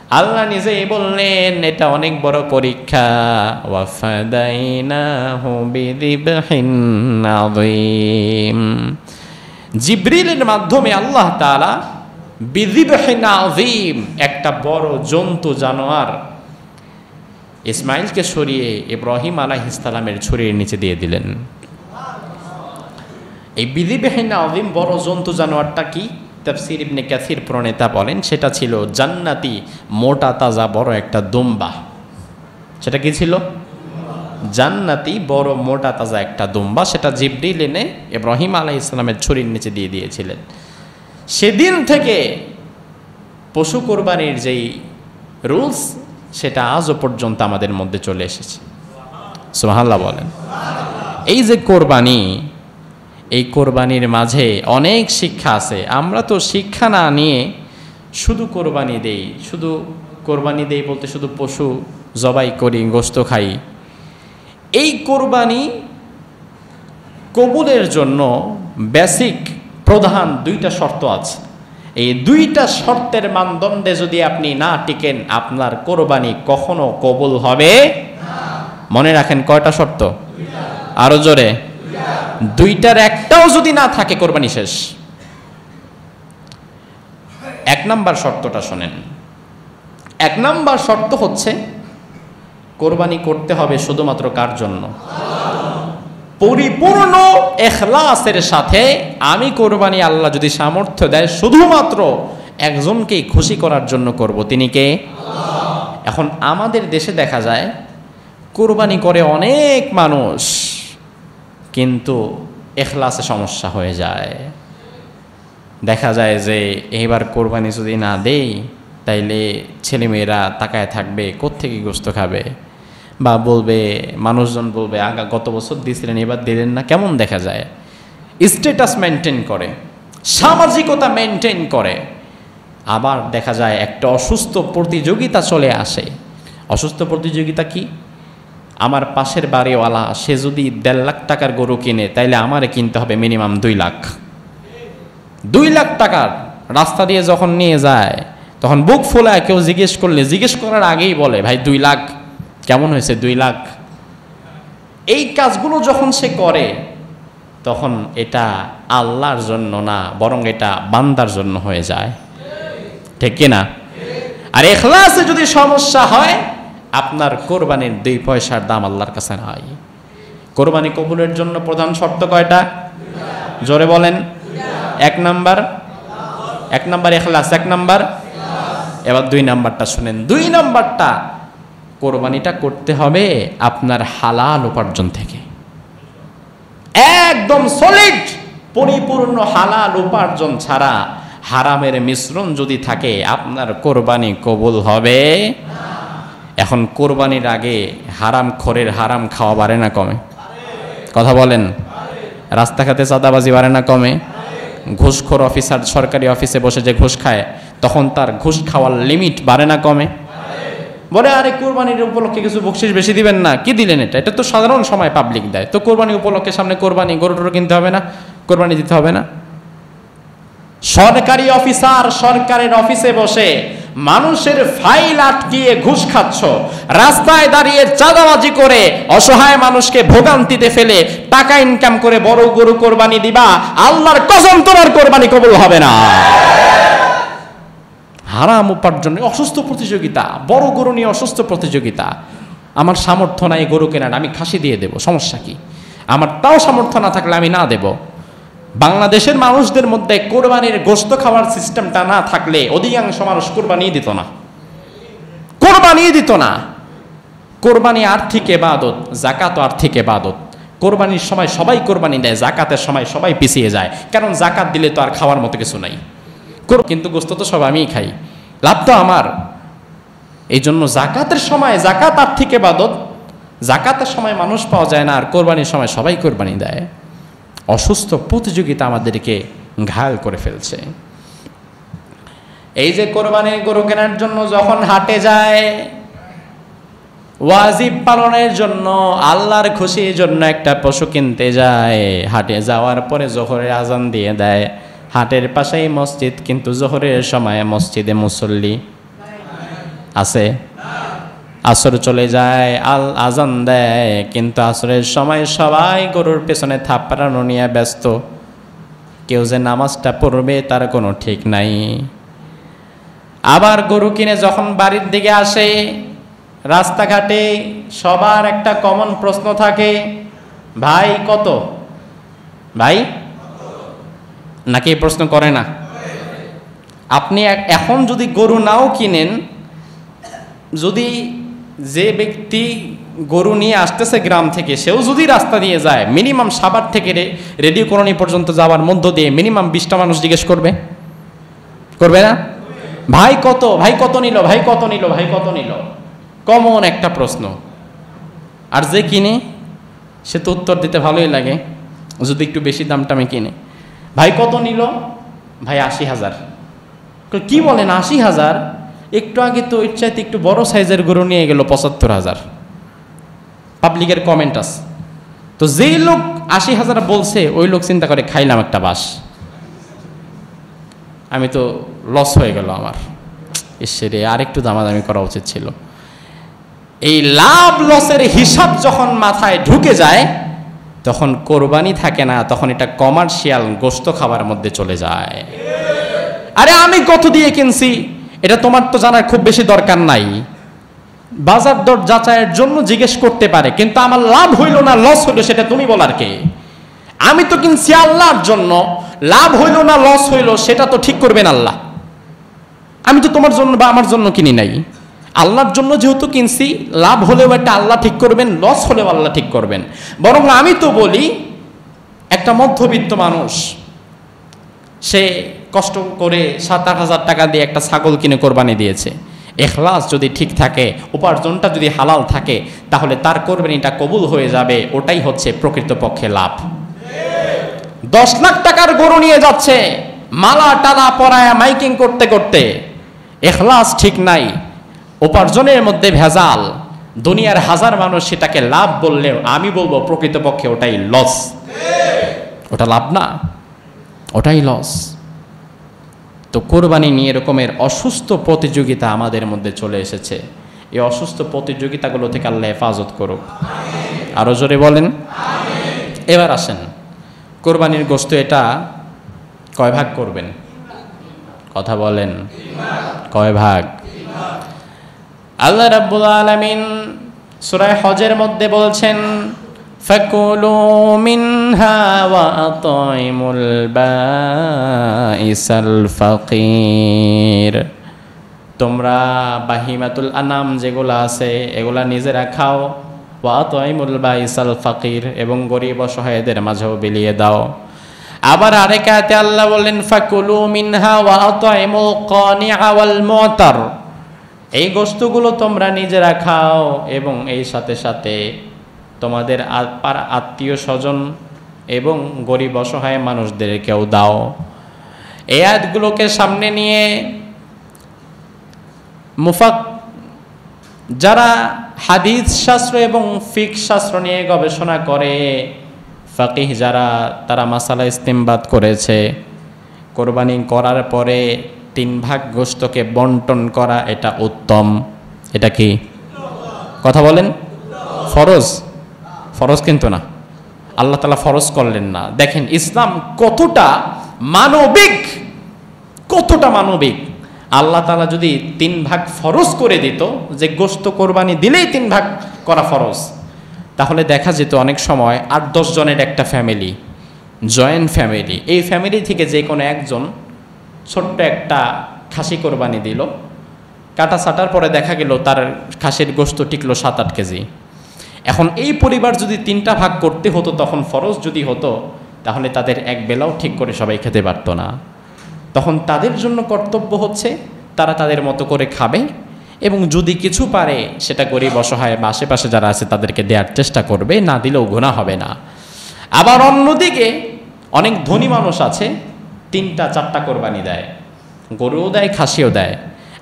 আল্লাহ নিজেই বললেন, এটা অনেক বড় পরীক্ষা। জিব্রিলের মাধ্যমে আল্লাহ তালা বিধিবহিন আজিম একটা বড় জন্তু জানোয়ার। ইসমাইলকে সরিয়ে ইব্রাহিম আলাহ ইসলামের ছড়িয়ে নিচে দিয়ে দিলেন। এই বিধিবিহীন আজিম বড় জন্তু জানোয়ারটা কি? তাফসির ইবনে ক্যাথির প্রণেতা বলেন, সেটা ছিল জান্নাতি মোটা তাজা বড় একটা দুম্বা। সেটা কি ছিল? জান্নাতি বড় মোটা তাজা একটা দুম্বা, সেটা জিবরিল এনে ইব্রাহিম আলাহ ইসলামের ছুরির নিচে দিয়ে দিয়েছিলেন। সেদিন থেকে পশু কোরবানির যেই রুলস, সেটা আজও পর্যন্ত আমাদের মধ্যে চলে এসেছে। সোহাল্লা বলেন। এই যে কোরবানি, এই কোরবানির মাঝে অনেক শিক্ষা আছে। আমরা তো শিক্ষা না নিয়ে শুধু কোরবানি দেই, শুধু কোরবানি দেই বলতে শুধু পশু জবাই করি, গোস্ত খাই। এই কোরবানি কবুলের জন্য বেসিক প্রধান দুইটা শর্ত আছে। এই দুইটা শর্তের মানদণ্ডে যদি আপনি না টিকেন, আপনার কোরবানি কখনো কবুল হবে মনে রাখেন কয়টা শর্ত? আরও জোরে। দুইটার একটাও যদি না থাকে, কোরবানি শেষ। এক নাম্বার শর্তটা শোনেন। এক নাম্বার শর্ত হচ্ছে, কোরবানি করতে হবে শুধুমাত্র কার জন্য? পরিপূর্ণ এখলাসের সাথে আমি কোরবানি আল্লাহ যদি সামর্থ্য দেয়, শুধুমাত্র একজনকেই খুশি করার জন্য করব। তিনি কে? এখন আমাদের দেশে দেখা যায়, কোরবানি করে অনেক মানুষ, কিন্তু এখলাসে সমস্যা হয়ে যায়। দেখা যায় যে, এইবার কোরবানি যদি না দেই, তাইলে ছেলেমেয়েরা তাকায় থাকবে, কোত্থেকে গোস্ত খাবে? বা বলবে, মানুষজন বলবে, আগা গত বছর দিয়েছিলেন, এবার দিলেন না। কেমন দেখা যায়? স্টেটাস মেনটেন করে, সামাজিকতা মেনটেন করে। আবার দেখা যায় একটা অসুস্থ প্রতিযোগিতা চলে আসে। অসুস্থ প্রতিযোগিতা কি? আমার পাশের বাড়িওয়ালা, সে যদি দেড় লাখ টাকার গরু কিনে, তাইলে আমারে কিনতে হবে মিনিমাম দুই লাখ। দুই লাখ টাকার রাস্তা দিয়ে যখন নিয়ে যায়, তখন বুক ফোলায় কেউ জিজ্ঞেস করলে, জিজ্ঞেস করার আগেই বলে, ভাই, দুই লাখ কেমন হয়েছে দুই লাখ? এই কাজগুলো যখন সে করে, তখন এটা আল্লাহর জন্য না, বরং এটা বান্দার জন্য হয়ে যায়। ঠিক কিনা? আর এখলাসে যদি সমস্যা হয়, আপনার কোরবানির দুই পয়সার দাম আল্লাহর কাছে নাই। কোরবানি কবুলের জন্য প্রধান শর্ত কয়টা? জোরে বলেন। এক নাম্বার। এক নাম্বার এখলাস এক নাম্বার। এবার দুই নাম্বারটা শুনেন। দুই নাম্বারটা কোরবানিটা করতে হবে আপনার হালাল উপার্জন থেকে। একদম সলিড পরিপূর্ণ হালাল উপার্জন ছাড়া হারামের মিশ্রণ যদি থাকে, আপনার কোরবানি কবুল হবে। এখন কোরবানির আগে হারাম খোরের হারাম খাওয়া বাড়ে না কমে? কথা বলেন। রাস্তাঘাটে চাঁদাবাজি বাড়ে না কমে? ঘুষখোর অফিসার সরকারি অফিসে বসে যে ঘুষ খায়, তখন তার ঘুষ খাওয়ার লিমিট বাড়ে না কমে? বলে, আরে, কোরবানির উপলক্ষে কিছু বকশিস বেশি দিবেন না। কি দিলেন এটা? এটা তো সাধারণ সময় পাবলিক দেয়। তো কোরবানি উপলক্ষে সামনে কোরবানি, গরু কিনতে হবে না? কোরবানি দিতে হবে না? সরকারি অফিসার সরকারের অফিসে বসে মানুষের ফাইল আটকিয়ে ঘুষ খাচ্ছ। রাস্তায় দাঁড়িয়ে চাঁদাবাজি করে অসহায় মানুষকে ভোগান্তিতে ফেলে টাকা ইনকাম করে বড় গরু কোরবানি দিবা, আল্লাহর কসম তোমার কোরবানি কবুল হবে না। হারাম উপার্জনে, অসুস্থ প্রতিযোগিতা, বড় গরু নিয়ে অসুস্থ প্রতিযোগিতা, আমার সামর্থ্য নাই গরু কেনার, আমি খাসি দিয়ে দেব, সমস্যা কি? আমার তাও সামর্থ্য না থাকলে আমি না দেব। বাংলাদেশের মানুষদের মধ্যে কোরবানির গোস্ত খাওয়ার সিস্টেমটা না থাকলে অধিকাংশ মানুষ কোরবানি দিত না। কোরবানি দিত না। কোরবানি আর্থিক এবাদত, জাকাত আর্থিক এবাদত। কোরবানির সময় সবাই কোরবানি দেয়, জাকাতের সময় সবাই পিছিয়ে যায়। কারণ জাকাত দিলে তো আর খাওয়ার মতো কিছু নাই। কিন্তু গোস্ত তো সব আমিই খাই। লাভ তো আমার। এই জন্য জাকাতের সময় জাকাত আর্থিক এবাদত জাকাতের সময় মানুষ পাওয়া যায় না আর কোরবানির সময় সবাই কোরবানি দেয়। অসুস্থ প্রতিযোগিতা আমাদেরকে ঘায়াল করে ফেলছে। এই যে কোরবানির গরু কেনার জন্য যখন হাটে যায়, ওয়াজিব পালনের জন্য, আল্লাহর খুশির জন্য একটা পশু কিনতে যায়। হাটে যাওয়ার পরে জোহরের আজান দিয়ে দেয়। হাটের পাশেই মসজিদ, কিন্তু জোহরের সময় মসজিদে মুসল্লি আছে। আসর চলে যায়, আল আজান দেয়, কিন্তু আসরের সময় সবাই গরুর পেছনে থাপ্পানো নিয়ে ব্যস্ত। কেউ যে নামাজটা পড়বে তার কোনো ঠিক নাই। আবার গরু কিনে যখন বাড়ির দিকে আসে, রাস্তাঘাটে সবার একটা কমন প্রশ্ন থাকে, ভাই, কত? ভাই নাকি এই প্রশ্ন করে না? আপনি এখন যদি গরু নাও কিনেন, যদি যে ব্যক্তি গরু নিয়ে আসতেছে গ্রাম থেকে, সেও যদি রাস্তা দিয়ে যায় মিনিমাম সাবার থেকে রেডিও কলোনি পর্যন্ত যাওয়ার মধ্য দিয়ে মিনিমাম বিশটা মানুষ জিজ্ঞেস করবে? করবে না? ভাই কত? ভাই কত নিল? ভাই কত নিল? ভাই কত নিল? কমন একটা প্রশ্ন। আর যে কিনে, সে তো উত্তর দিতে ভালোই লাগে। যদি একটু বেশি দামটা আমি কিনে। ভাই কত নিল? ভাই আশি হাজার। কি বলেন, আশি হাজার? একটু আগে তো ওই চাইতে একটু বড় সাইজের গরু নিয়ে গেল পঁচাত্তর হাজার। পাবলিকের কমেন্ট আছে। তো যেই লোক আশি হাজার বলছে, ওই লোক চিন্তা করে খাইলাম একটা বাস। আমি তো লস হয়ে গেল আমার। ঈশ্বরে আরেকটু দামাদামি করা উচিত ছিল। এই লাভ লসের হিসাব যখন মাথায় ঢুকে যায় তখন কোরবানি থাকে না, তখন এটা কমার্শিয়াল গোস্ত খাবার মধ্যে চলে যায়। আরে আমি কত দিয়ে কিনছি? এটা তোমার তো জানার খুব বেশি দরকার নাই। বাজার দর যাচাইয়ের জন্য জিজ্ঞেস করতে পারে, কিন্তু আমার লাভ হইল না লস হইল, সেটা তুমি বলার কে? আমি তো কিনছি আল্লাহর জন্য, লাভ হইল না লস হইল, সেটা তো ঠিক করবেন আল্লাহ। আমি তো তোমার জন্য বা আমার জন্য কিনি নাই। আল্লাহর জন্য যেহেতু কিনছি, লাভ হলেও একটা আল্লাহ ঠিক করবেন লস হলেও আল্লাহ ঠিক করবেন। বরং আমি তো বলি, একটা মধ্যবিত্ত মানুষ, সে কষ্ট করে সাত আট হাজার টাকা দিয়ে একটা ছাগল কিনে কোরবানি দিয়েছে। এখলাস যদি ঠিক থাকে, উপার্জনটা যদি হালাল থাকে, তাহলে তার কোরবানিটা কবুল হয়ে যাবে, ওটাই হচ্ছে প্রকৃতপক্ষে লাভ। দশ লাখ টাকার গরু নিয়ে যাচ্ছে, মালা টালা পরায়া মাইকিং করতে করতে। এখলাস ঠিক নাই উপার্জনের মধ্যে ভেজাল। দুনিয়ার হাজার মানুষ সেটাকে লাভ বললেও আমি বলব প্রকৃতপক্ষে ওটাই লস ওটা লাভ না, ওটাই লস তো কোরবানি নিয়ে এরকমের অসুস্থ প্রতিযোগিতা আমাদের মধ্যে চলে এসেছে। এই অসুস্থ প্রতিযোগিতাগুলো থেকে আল্লাহ হেফাজত করুক। আরও জোরে বলেন। এবার আসেন। কোরবানির গোস্ত এটা কয় ভাগ করবেন? কথা বলেন। কয় ভাগ? আল্লাহ রাব্বুল আলামিন সূরা হজের মধ্যে বলছেন, ফাকুলু মিনহা ওয়া আতাইমুল বাইসাল ফাকির। তোমরা বাহিমাতুল আনাম যেগুলো আছে, এগুলা নিজেরা খাও। ওয়া আতাইমুল বাইসাল ফাকির, এবং গরিব অসহায়দের মাঝেও বিলিয়ে দাও। আবার আরেক আয়াতে আল্লাহ বললেন, ফাকুলু মিনহা ওয়া আতাইমুল কানিআ ওয়াল মুতার। এই গোস্তগুলো তোমরা নিজেরা খাও এবং এই সাথে সাথে তোমাদের আত্মীয় স্বজন এবং গরিব অসহায় মানুষদেরকেও দাও। এই আয়াতগুলোকে সামনে নিয়ে মুফাক যারা হাদিস শাস্ত্র এবং ফিক শাস্ত্র নিয়ে গবেষণা করে, ফাকিহ যারা, তারা মাসালা ইস্তেমবাদ করেছে। কোরবানি করার পরে তিন ভাগ গোস্তকে বন্টন করা এটা উত্তম। এটা কি? কথা বলেন। ফরজ? ফরজ কিন্তু না। আল্লাহ তালা ফরজ করলেন না। দেখেন, ইসলাম কতটা মানবিক কতটা মানবিক। আল্লাহ তালা যদি তিন ভাগ ফরজ করে দিত, যে গোস্ত কোরবানি দিলেই তিন ভাগ করা ফরজ, তাহলে দেখা যেত অনেক সময় আট দশ জনের একটা ফ্যামিলি, জয়েন্ট ফ্যামিলি। এই ফ্যামিলি থেকে যে কোনো একজন ছোট্ট একটা খাসি কোরবানি দিল। কাটা সাটার পরে দেখা গেল তার খাসির গোস্ত টিকল সাত আট কেজি। এখন এই পরিবার যদি তিনটা ভাগ করতে হতো, তখন ফরজ যদি হতো, তাহলে তাদের এক বেলাও ঠিক করে সবাই খেতে পারতো না। তখন তাদের জন্য কর্তব্য হচ্ছে, তারা তাদের মতো করে খাবে এবং যদি কিছু পারে, সেটা গরিব, অসহায় বা আশেপাশে যারা আছে, তাদেরকে দেওয়ার চেষ্টা করবে, না দিলেও গোনা হবে না। আবার অন্যদিকে অনেক ধনী মানুষ আছে তিনটা, চারটা কোরবানি দেয়। গরুও দেয়, খাসিও দেয়।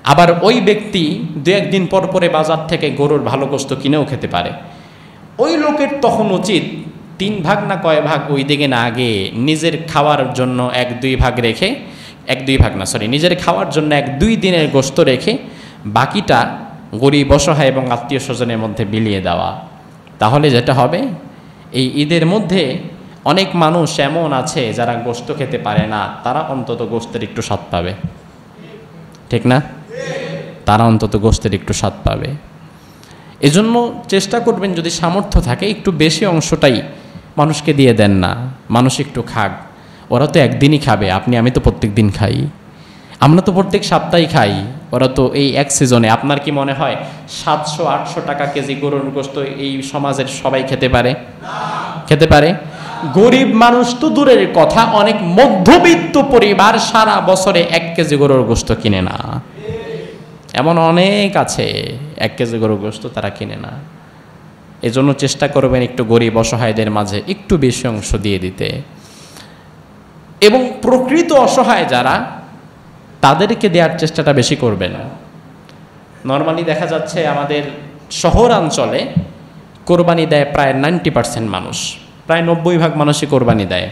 আবার ওই ব্যক্তি দু একদিন পর পরে বাজার থেকে গরুর ভালো গোস্ত কিনেও খেতে পারে। ওই লোকের তখন উচিত তিন ভাগ না কয় ভাগ ওই দিকে না আগে নিজের খাওয়ার জন্য এক, দুই ভাগ রেখে, এক, দুই ভাগ না সরি নিজের খাওয়ার জন্য এক, দুই দিনের গোস্ত রেখে বাকিটা গরিব, অসহায় এবং আত্মীয় স্বজনের মধ্যে বিলিয়ে দেওয়া। তাহলে যেটা হবে? এই ঈদের মধ্যে অনেক মানুষ এমন আছে যারা গোস্ত খেতে পারে না, তারা অন্তত গোস্তের একটু স্বাদ পাবে। ঠিক না? তারা অন্তত গোস্তের একটু স্বাদ পাবে। এজন্য চেষ্টা করবেন যদি সামর্থ্য থাকে, একটু বেশি অংশটাই মানুষকে দিয়ে দেন না। মানুষ একটু খাক। ওরা তো একদিনই খাবে। আপনি, আমি তো প্রত্যেক দিন খাই। আমরা তো প্রত্যেক সপ্তাহে খাই। ওরা তো এই এক সিজনে আপনার কি মনে হয় সাতশো আটশো টাকা কেজি গরুর গোস্ত এই সমাজের সবাই খেতে পারে? খেতে পারে? গরিব মানুষ তো দূরের কথা, অনেক মধ্যবিত্ত পরিবার সারা বছরে এক কেজি গরুর গোস্ত কিনে না। এমন অনেক আছে, এক কেজি গরুর গোস্ত তারা কিনে না। এজন্য চেষ্টা করবেন একটু গরিব অসহায়দের মাঝে একটু বেশি অংশ দিয়ে দিতে। এবং প্রকৃত অসহায় যারা, তাদেরকে দেওয়ার চেষ্টাটা বেশি করবেন। নর্মালি দেখা যাচ্ছে আমাদের শহরাঞ্চলে কোরবানি দেয় প্রায় নাইনটি পার্সেন্ট মানুষ। প্রায় নব্বই ভাগ মানুষই কোরবানি দেয়।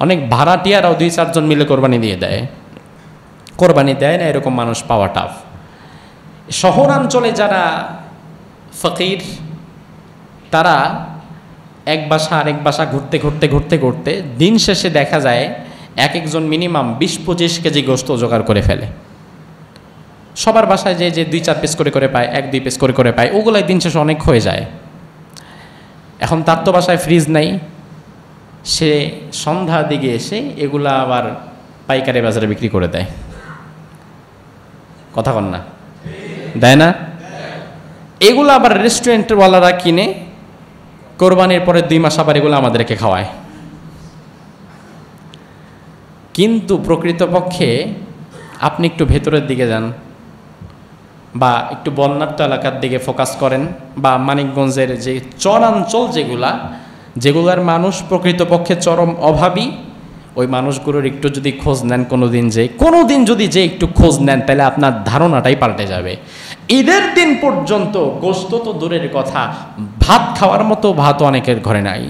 অনেক ভাড়াটিয়ারাও দুই, চারজন মিলে কোরবানি দিয়ে দেয়। কোরবানি দেয় না, এরকম মানুষ পাওয়া টাফ শহরাঞ্চলে যারা ফকির, তারা এক বাসা আরেক বাসা ঘুরতে ঘুরতে ঘুরতে ঘুরতে দিন শেষে দেখা যায় এক একজন মিনিমাম বিশ পঁচিশ কেজি গোস্ত জোগাড় করে ফেলে। সবার বাসায় যে যে দুই, চার পিস করে করে পায়, এক, দুই পিস করে করে পায়, ওগুলাই দিন শেষে অনেক হয়ে যায়। এখন তার তো বাসায় ফ্রিজ নাই। সে সন্ধ্যা দিকে এসে এগুলা আবার পাইকারি বাজারে বিক্রি করে দেয়। কথা কন না। দেয় না? এগুলো আবার রেস্টুরেন্টওয়ালারা কিনে কোরবানির পরে দুই মাস আবার এগুলো আমাদেরকে খাওয়ায়। কিন্তু প্রকৃতপক্ষে আপনি একটু ভেতরের দিকে যান। বা একটু বন্যার্থ এলাকার দিকে ফোকাস করেন বা মানিকগঞ্জের যে চরাঞ্চল যেগুলা, যেগুলার মানুষ প্রকৃতপক্ষে চরম অভাবী, ওই মানুষগুলোর একটু যদি খোঁজ নেন কোনো দিন যে কোনো দিন যদি যে একটু খোঁজ নেন, তাহলে আপনার ধারণাটাই পাল্টে যাবে। ঈদের দিন পর্যন্ত গোস্ত তো দূরের কথা, ভাত খাওয়ার মতো ভাত অনেকের ঘরে নাই।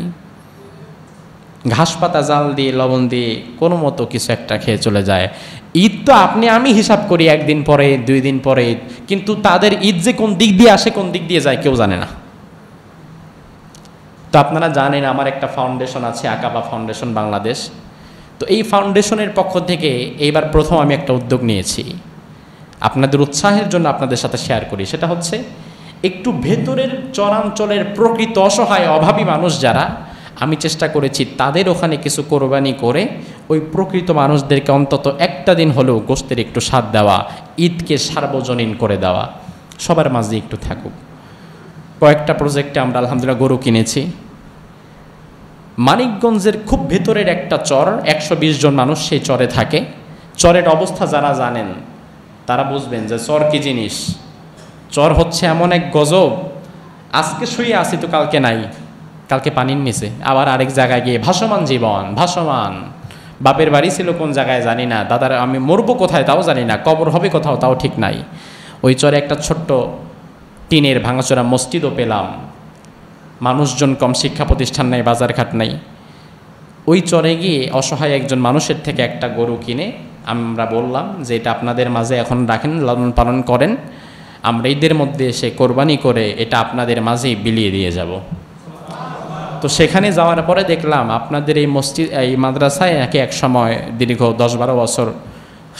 ঘাস পাতা, জাল দিয়ে, লবণ দিয়ে কোনো মতো কিছু একটা খেয়ে চলে যায়। ঈদ তো আপনি, আমি হিসাব করি একদিন পরে, দুই দিন পরে কিন্তু তাদের ঈদ যে কোন দিক দিয়ে আসে, কোন দিক দিয়ে যায় কেউ জানে না। তো আপনারা জানেন, আমার একটা ফাউন্ডেশন আছে, আকাবা ফাউন্ডেশন বাংলাদেশ। তো এই ফাউন্ডেশনের পক্ষ থেকে এইবার প্রথম আমি একটা উদ্যোগ নিয়েছি। আপনাদের উৎসাহের জন্য আপনাদের সাথে শেয়ার করি। সেটা হচ্ছে, একটু ভেতরের চরাঞ্চলের প্রকৃত অসহায়, অভাবী মানুষ যারা আমি চেষ্টা করেছি তাদের ওখানে কিছু কোরবানি করে ওই প্রকৃত মানুষদেরকে অন্তত একটা দিন হলেও গোস্তের একটু স্বাদ দেওয়া, ঈদকে সার্বজনীন করে দেওয়া, সবার মাঝে একটু থাকুক। কয়েকটা প্রজেক্টে আমরা আলহামদুলিল্লাহ গরু কিনেছি। মানিকগঞ্জের খুব ভেতরের একটা চর, একশো বিশ জন মানুষ সেই চরে থাকে। চরের অবস্থা যারা জানেন, তারা বুঝবেন যে চর কি জিনিস। চর হচ্ছে এমন এক গজব, আজকে শুয়ে আসি তো কালকে নাই। কালকে পানির নিচে, আবার আরেক জায়গায় গিয়ে, ভাসমান জীবন, ভাসমান। বাপের বাড়ি ছিল কোন জায়গায় জানি না, দাদার, আমি মরবো কোথায় তাও জানি না, কবর হবে কোথাও তাও ঠিক নাই। ওই চরে একটা ছোট্ট টিনের ভাঙাচোরা মসজিদও পেলাম। মানুষজন কম শিক্ষা প্রতিষ্ঠান নাই বাজারঘাট নাই। ওই চরে গিয়ে অসহায় একজন মানুষের থেকে একটা গরু কিনে আমরা বললাম যে এটা আপনাদের মাঝে এখন রাখেন, লালন পালন করেন। আমরা ঈদের মধ্যে এসে কোরবানি করে এটা আপনাদের মাঝেই বিলিয়ে দিয়ে যাব। তো সেখানে যাওয়ার পরে দেখলাম আপনাদের এই মসজিদ, এই মাদ্রাসায় একে এক সময় দীর্ঘ দশ বারো বছর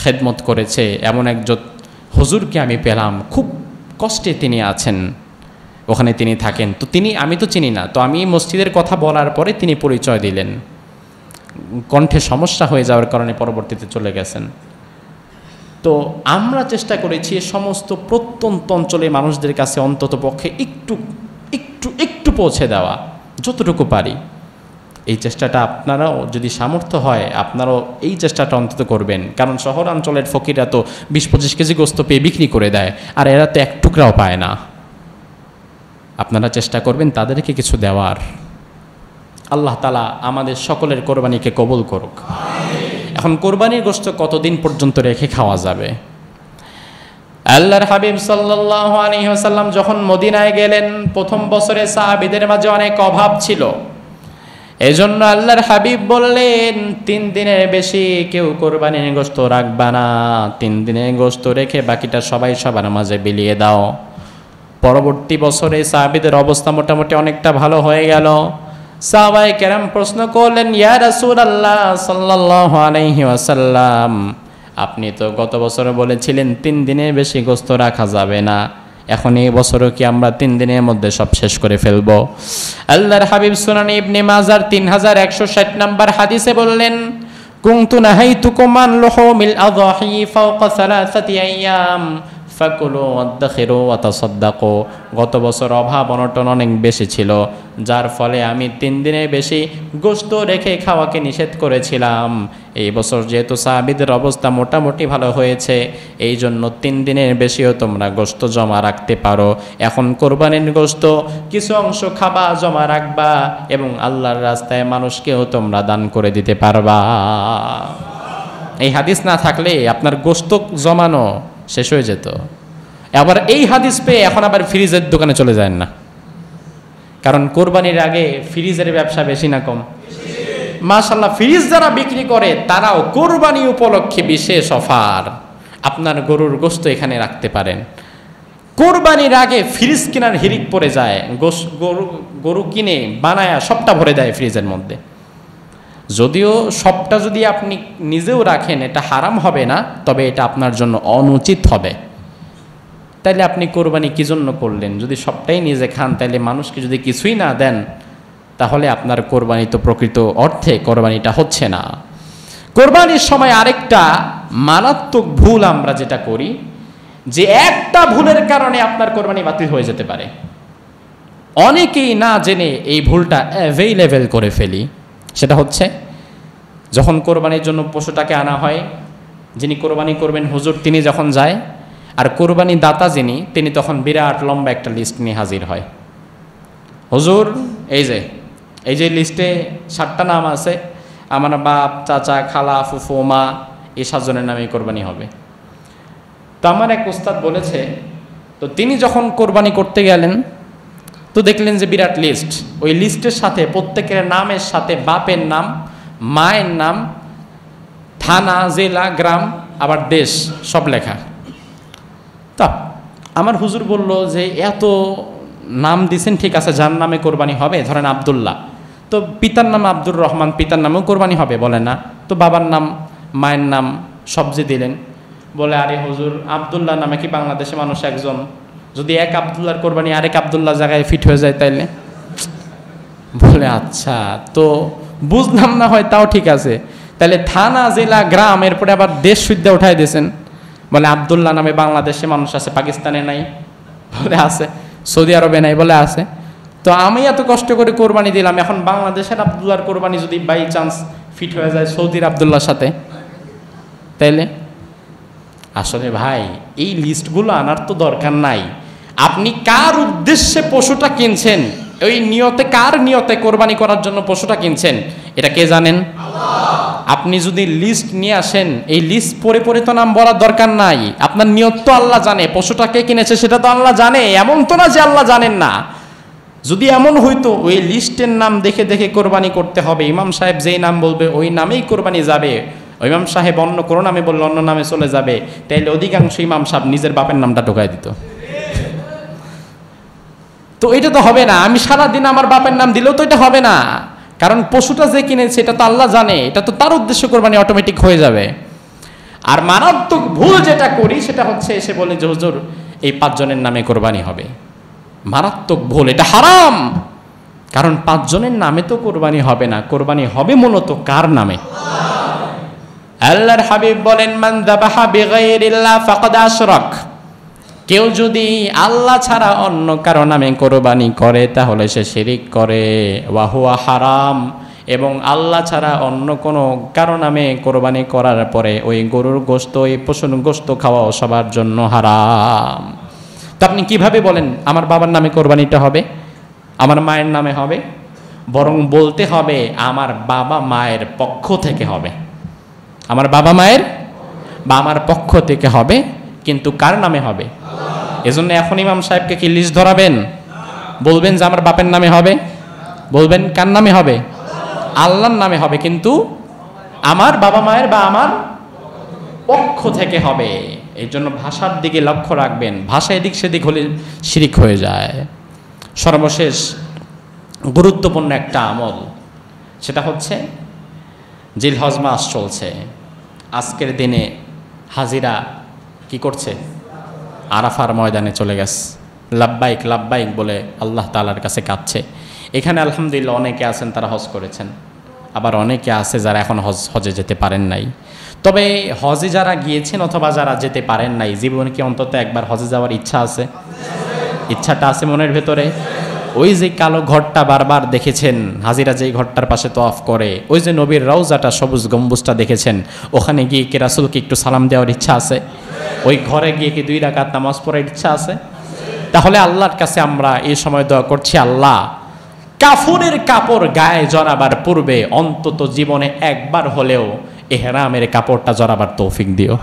খেদমত করেছে এমন একজন হুজুরকে আমি পেলাম। খুব কষ্টে তিনি আছেন, ওখানে তিনি থাকেন। তো তিনি, আমি তো চিনি না, তো আমি মসজিদের কথা বলার পরে তিনি পরিচয় দিলেন। কণ্ঠে সমস্যা হয়ে যাওয়ার কারণে পরবর্তীতে চলে গেছেন। তো আমরা চেষ্টা করেছি সমস্ত প্রত্যন্ত অঞ্চলে মানুষদের কাছে অন্তত পক্ষে একটু একটু একটু পৌঁছে দেওয়া। যতটুকু পারি। এই চেষ্টাটা আপনারাও যদি সামর্থ্য হয়, আপনারাও এই চেষ্টাটা অন্তত করবেন। কারণ শহরাঞ্চলের ফকিরা তো বিশ পঁচিশ কেজি গোস্ত পেয়ে বিক্রি করে দেয়, আর এরা তো এক টুকরাও পায় না। আপনারা চেষ্টা করবেন তাদেরকে কিছু দেওয়ার। আল্লাহ তালা আমাদের সকলের কোরবানিকে কবুল করুক। এখন কোরবানির গোস্ত কতদিন পর্যন্ত রেখে খাওয়া যাবে? আল্লাহর হাবিব সাল্লাহ আলহিহাসাল্লাম যখন মদিনায় গেলেন, প্রথম বছরে সাহাবিদের মাঝে অনেক অভাব ছিল। এজন্য আল্লাহর হাবিব বললেন, তিন দিনের বেশি কেউ কোরবানির গোস্ত রাখবা না। তিন দিনের গোস্ত রেখে বাকিটা সবাই সবার মাঝে বিলিয়ে দাও। পরবর্তী বছরে সাহাবিদের অবস্থা মোটামুটি অনেকটা ভালো হয়ে গেল। সাহাবাই কেরাম প্রশ্ন করলেন, ইয়া রাসূল আল্লাহ সাল্লাহ আলাইহি ওয়াসাল্লাম আপনি তো গত বছরে বলেছিলেন, তিন দিনের বেশি গোস্ত রাখা যাবে না। এখন এই বছরও কি আমরা তিন দিনের মধ্যে সব শেষ করে ফেলব? আল্লাহর হাবিব সুনানি ইবনে মাজার তিন হাজার একশো ষাট নাম্বার হাদিসে বললেন কুংতু লোহ মিল আযাহি ফাওকা সালাসাতি আইয়াম। ফাকুলু অদ্দাখিরু অতাসদ্দাকো গত বছর অভাব অনটন অনেক বেশি ছিল, যার ফলে আমি তিন দিনের বেশি গোস্ত রেখে খাওয়াকে নিষেধ করেছিলাম। এই বছর যেহেতু সাহাবিদের অবস্থা মোটামুটি ভালো হয়েছে, এই জন্য তিন দিনের বেশিও তোমরা গোস্ত জমা রাখতে পারো। এখন কোরবানির গোস্ত কিছু অংশ খাবা, জমা রাখবা এবং আল্লাহর রাস্তায় মানুষকেও তোমরা দান করে দিতে পারবা। এই হাদিস না থাকলে আপনার গোস্ত জমানো শেষ হয়ে যেত। আবার এই হাদিস পেয়ে এখন আবার ফ্রিজের দোকানে চলে যায় না। কারণ কোরবানির আগে ফ্রিজের ব্যবসা বেশি না কম। মাশাল্লাহ ফ্রিজ যারা বিক্রি করে, তারাও কোরবানি উপলক্ষে বিশেষ অফার। আপনার গরুর গোস্ত এখানে রাখতে পারেন। কোরবানির আগে ফ্রিজ কেনার হিরিক পড়ে যায়। গোস গরু গরু কিনে বানায়া সবটা ভরে দেয় ফ্রিজের মধ্যে। যদিও সবটা যদি আপনি নিজেও রাখেন, এটা হারাম হবে না, তবে এটা আপনার জন্য অনুচিত হবে। তাইলে আপনি কোরবানি কী জন্য করলেন? যদি সবটাই নিজে খান, তাইলে মানুষকে যদি কিছুই না দেন, তাহলে আপনার কোরবানি তো প্রকৃত অর্থে কোরবানিটা হচ্ছে না। কোরবানির সময় আরেকটা মারাত্মক ভুল আমরা যেটা করি, যে একটা ভুলের কারণে আপনার কোরবানি বাতিল হয়ে যেতে পারে। অনেকেই না জেনে এই ভুলটা অ্যাভেইলেবেল করে ফেলি। সেটা হচ্ছে, যখন কোরবানির জন্য পশুটাকে আনা হয়, যিনি কোরবানি করবেন হুজুর, তিনি যখন যায়, আর কোরবানি দাতা যিনি, তিনি তখন বিরাট লম্বা একটা লিস্ট নিয়ে হাজির হয়। হুজুর, এই যে এই যে লিস্টে সাতটা নাম আছে, আমার বাপ, চাচা, খালা, ফুফু, মা, এই সাতজনের নামেই কোরবানি হবে। তো আমার এক উস্তাদ বলেছে, তো তিনি যখন কোরবানি করতে গেলেন তো দেখলেন যে বিরাট লিস্ট ওই লিস্টের সাথে প্রত্যেকের নামের সাথে বাপের নাম, মায়ের নাম, থানা, জেলা, গ্রাম, আবার দেশ, সব লেখা। তা, আমার হুজুর বলল যে এত নাম দিছেন, ঠিক আছে, যার নামে কোরবানি হবে, ধরেন আবদুল্লাহ। তো পিতার নাম আব্দুর রহমান, পিতার নামেও কোরবানি হবে, বলে না। তো বাবার নাম, মায়ের নাম সবজি দিলেন, বলে, আরে হুজুর আবদুল্লাহ নামে কি বাংলাদেশে মানুষ একজন যদি এক আবদুল্লাহর কোরবানি আরেক আবদুল্লাহ জায়গায় ফিট হয়ে যায় তাইলে? বলে আচ্ছা তো বুঝলাম না হয় তাও ঠিক আছে। তাহলে থানা, জেলা, গ্রাম, এরপরে আবার দেশ সুদ্ধা উঠাই দিয়েছেন। বলে, আবদুল্লাহ নামে বাংলাদেশে মানুষ আছে, পাকিস্তানে নাই। বলে, আছে। সৌদি আরবে নাই বলে, আছে। তো আমি এত কষ্ট করে কোরবানি দিলাম, এখন বাংলাদেশের আবদুল্লাহর কোরবানি যদি বাই চান্স ফিট হয়ে যায় সৌদির আবদুল্লার সাথে, তাইলে? আসলে ভাই, এই লিস্টগুলো আনার তো দরকার নাই। আপনি কার উদ্দেশ্যে পশুটা কিনছেন? ওই নিয়তে কার নিয়তে কোরবানি করার জন্য পশুটা কিনছেন? এটা কে জানেন? আপনি যদি লিস্ট নিয়ে আসেন এই লিস্ট পড়ে পড়ে তো নাম বলার দরকার নাই। আপনার নিয়ত তো আল্লাহ জানে পশুটা কে কিনেছে সেটা তো আল্লাহ জানে এমন তো না যে আল্লাহ জানেন না। যদি এমন হইতো ওই লিস্টের নাম দেখে দেখে কোরবানি করতে হবে। ইমাম সাহেব যেই নাম বলবে ওই নামেই কোরবানি যাবে। ইমাম সাহেব অন্য কোনো নামে বললে অন্য নামে চলে যাবে। তাইলে অধিকাংশ ইমাম সাহেব নিজের বাপের নামটা ঢোকায় দিত। তো এটা তো হবে না। আমি সারা দিন আমার বাপের নাম দিলেও তো এটা হবে না। কারণ পশুটা যে কিনেছে এটা তো আল্লাহ জানে। এটা তো তার উদ্দেশ্য কোরবানি অটোমেটিক হয়ে যাবে। আর মারাত্মক ভুল যেটা করি, সেটা হচ্ছে এসে বলে যে, হুজুর, এই পাঁচজনের নামে কোরবানি হবে। মারাত্মক ভুল। এটা হারাম! কারণ পাঁচজনের নামে তো কোরবানি হবে না। কোরবানি হবে মূলত কার নামে? আল্লাহর হাবিব বলেন, মান দাবাহা বিগাইরিল্লাহ ফাকাদ আশরাক। কেউ যদি আল্লাহ ছাড়া অন্য কারও নামে কোরবানি করে, তাহলে সে শিরিক করে। ওয়াহুয়া হারাম। এবং আল্লাহ ছাড়া অন্য কোনো কারও নামে কোরবানি করার পরে ওই গরুর গোস্ত ওই পশুর গোস্ত খাওয়াও সবার জন্য হারাম। তো আপনি কীভাবে বলেন, আমার বাবার নামে কোরবানিটা হবে? আমার মায়ের নামে হবে? বরং বলতে হবে, আমার বাবা মায়ের পক্ষ থেকে হবে। আমার বাবা মায়ের বা আমার পক্ষ থেকে হবে, কিন্তু কার নামে হবে? এজন্য এখন ইমাম সাহেবকে কি লিস্ট ধরাবেন? বলবেন যে আমার বাপের নামে হবে। বলবেন, কার নামে হবে? আল্লাহর নামে হবে, কিন্তু আমার বাবা মায়ের বা আমার পক্ষ থেকে হবে। এই জন্য ভাষার দিকে লক্ষ্য রাখবেন। ভাষা এদিক সেদিক হলে শিরিক হয়ে যায়। সর্বশেষ গুরুত্বপূর্ণ একটা আমল, সেটা হচ্ছে জিলহজ মাস চলছে। আজকের দিনে হাজিরা কি করছে? আরাফার ময়দানে চলে গেছে। লাব্বাইক লাব্বাইক বলে আল্লাহ তালার কাছে কাঁদছে। এখানে আলহামদুলিল্লাহ অনেকে আছেন, তারা হজ করেছেন। আবার অনেকে আছে যারা এখন হজ, হজে যেতে পারেন নাই। তবে হজে যারা গিয়েছেন অথবা যারা যেতে পারেন নাই, জীবনে কি অন্তত একবার হজে যাওয়ার ইচ্ছা আছে? ইচ্ছাটা আছে মনের ভেতরে? ওই যে কালো ঘরটা বারবার দেখেছেন, হাজিরা যেই ঘরটার পাশে তো অফ করে, ওই যে নবীর রওজাটা, সবুজ গম্বুজটা দেখেছেন, ওখানে গিয়ে কি রাসুলকে একটু সালাম দেওয়ার ইচ্ছা আছে? ওই ঘরে গিয়ে কি দুই রাকাত নামাজ পড়ার ইচ্ছা আছে? তাহলে আল্লাহর কাছে আমরা এই সময় দোয়া করছি, আল্লাহ কাফুরের কাপড় গায়ে জড়াবার পূর্বে অন্তত জীবনে একবার হলেও এহরামের কাপড়টা জড়াবার তৌফিক দিও।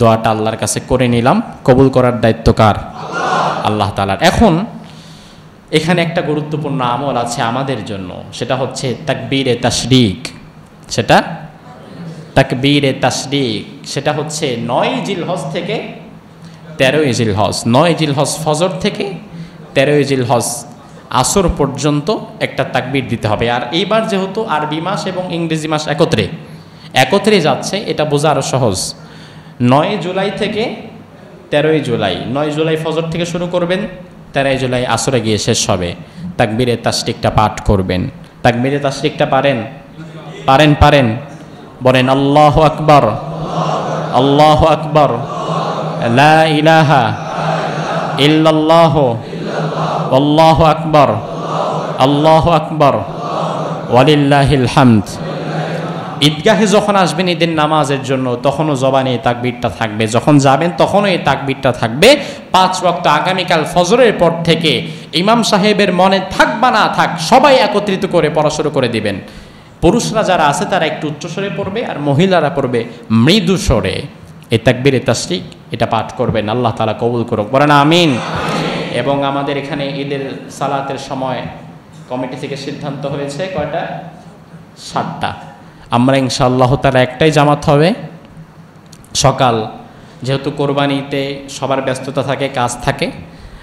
দোয়াটা আল্লাহর কাছে করে নিলাম। কবুল করার দায়িত্ব কার? আল্লাহ। তালার এখন এখানে একটা গুরুত্বপূর্ণ আমল আছে আমাদের জন্য। সেটা হচ্ছে তাকবীর এ তাশরিক। সেটা? তাকবীর এ তাশরিক। সেটা হচ্ছে নয় জিলহজ থেকে তেরোই জিলহজ। নয় জিলহজ ফজর থেকে তেরোই জিলহজ আসর পর্যন্ত একটা তাকবীর দিতে হবে। আর এইবার যেহেতু আরবি মাস এবং ইংরেজি মাস একত্রে একত্রে যাচ্ছে, এটা বোঝা আরও সহজ। নয় জুলাই থেকে তেরোই জুলাই। নয় জুলাই ফজর থেকে শুরু করবেন। তেরোই জুলাই আসরে গিয়ে শেষ হবে। তাকবীরে তাসরিকটা পাঠ করবেন। তাকবীরে তাসরিকটা পারেন? পারেন পারেন। বলেন, আল্লাহ আকবর আল্লাহ আকবর ইলাহা আল্লাহ আকবর আল্লাহ আকবর, ওয়ালিল্লাহিল হামদ। ঈদগাহে যখন আসবেন ঈদের নামাজের জন্য, তখনও জবানে এই তাকবিরটা থাকবে। যখন যাবেন, তখনও এই তাকবিরটা থাকবে। পাঁচ রক্ত আগামীকাল ফজরের পর থেকে ইমাম সাহেবের মনে থাক বা না থাক, সবাই একত্রিত করে পড়াশুরু করে দিবেন। পুরুষরা যারা আছে, তারা একটু উচ্চস্বরে পড়বে আর মহিলারা পড়বে মৃদু স্বরে। এ তাকবির এ তাসরিক, এটা পাঠ করবেন। আল্লাহ তালা কবুল করুক। বলেন, আমিন। এবং আমাদের এখানে ঈদের সালাতের সময় কমিটি থেকে সিদ্ধান্ত হয়েছে কয়টা? সাতটা। আমরা ইনশাআল্লাহ তারা একটাই জামাত হবে। সকাল যেহেতু কোরবানিতে সবার ব্যস্ততা থাকে, কাজ থাকে,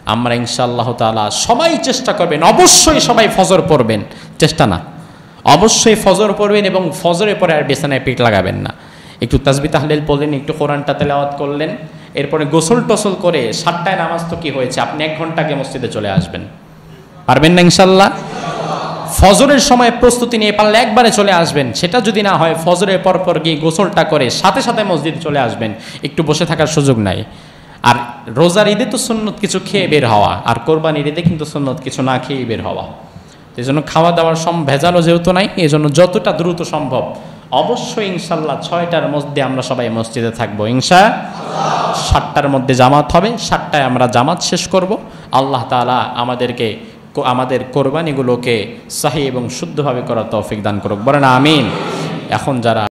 আমরা ইনশাআল্লাহ তালা সবাই চেষ্টা করবেন, অবশ্যই সবাই ফজর পড়বেন। চেষ্টা না, অবশ্যই ফজর পড়বেন এবং ফজরের পরে আর বেসানায় পিঠ লাগাবেন না। একটু তাজবি তাহলেল পড়লেন, একটু কোরআনটা তেলাওয়াত করলেন, এরপরে গোসল টসল করে সাতটায় নামাজ তো কি হয়েছে? আপনি এক ঘণ্টা আগে মসজিদে চলে আসবেন। পারবেন না ইনশাল্লাহ ফজরের সময় প্রস্তুতি নিয়ে পারলে একবারে চলে আসবেন। সেটা যদি না হয়, ফজরের পর পর গিয়ে গোসলটা করে সাথে সাথে মসজিদে চলে আসবেন। একটু বসে থাকার সুযোগ নাই। আর রোজার ঈদে তো সুন্নত কিছু খেয়ে বের হওয়া, আর কোরবানির ঈদে কিন্তু সুন্নত কিছু না খেয়ে বের হওয়া। এই জন্য খাওয়া দাওয়ার সম ভেজালও যেহেতু নাই এই জন্য যতটা দ্রুত সম্ভব, অবশ্যই ইনশাল্লাহ ছয়টার মধ্যে আমরা সবাই মসজিদে থাকব। ইনশা সাতটার মধ্যে জামাত হবে, সাতটায় আমরা জামাত শেষ করব। আল্লাহ তাআলা আমাদেরকে আমাদের কোরবানিগুলোকে সাহি এবং শুদ্ধভাবে করার তৌফিক দান করুক। বলেন আমিন। এখন যারা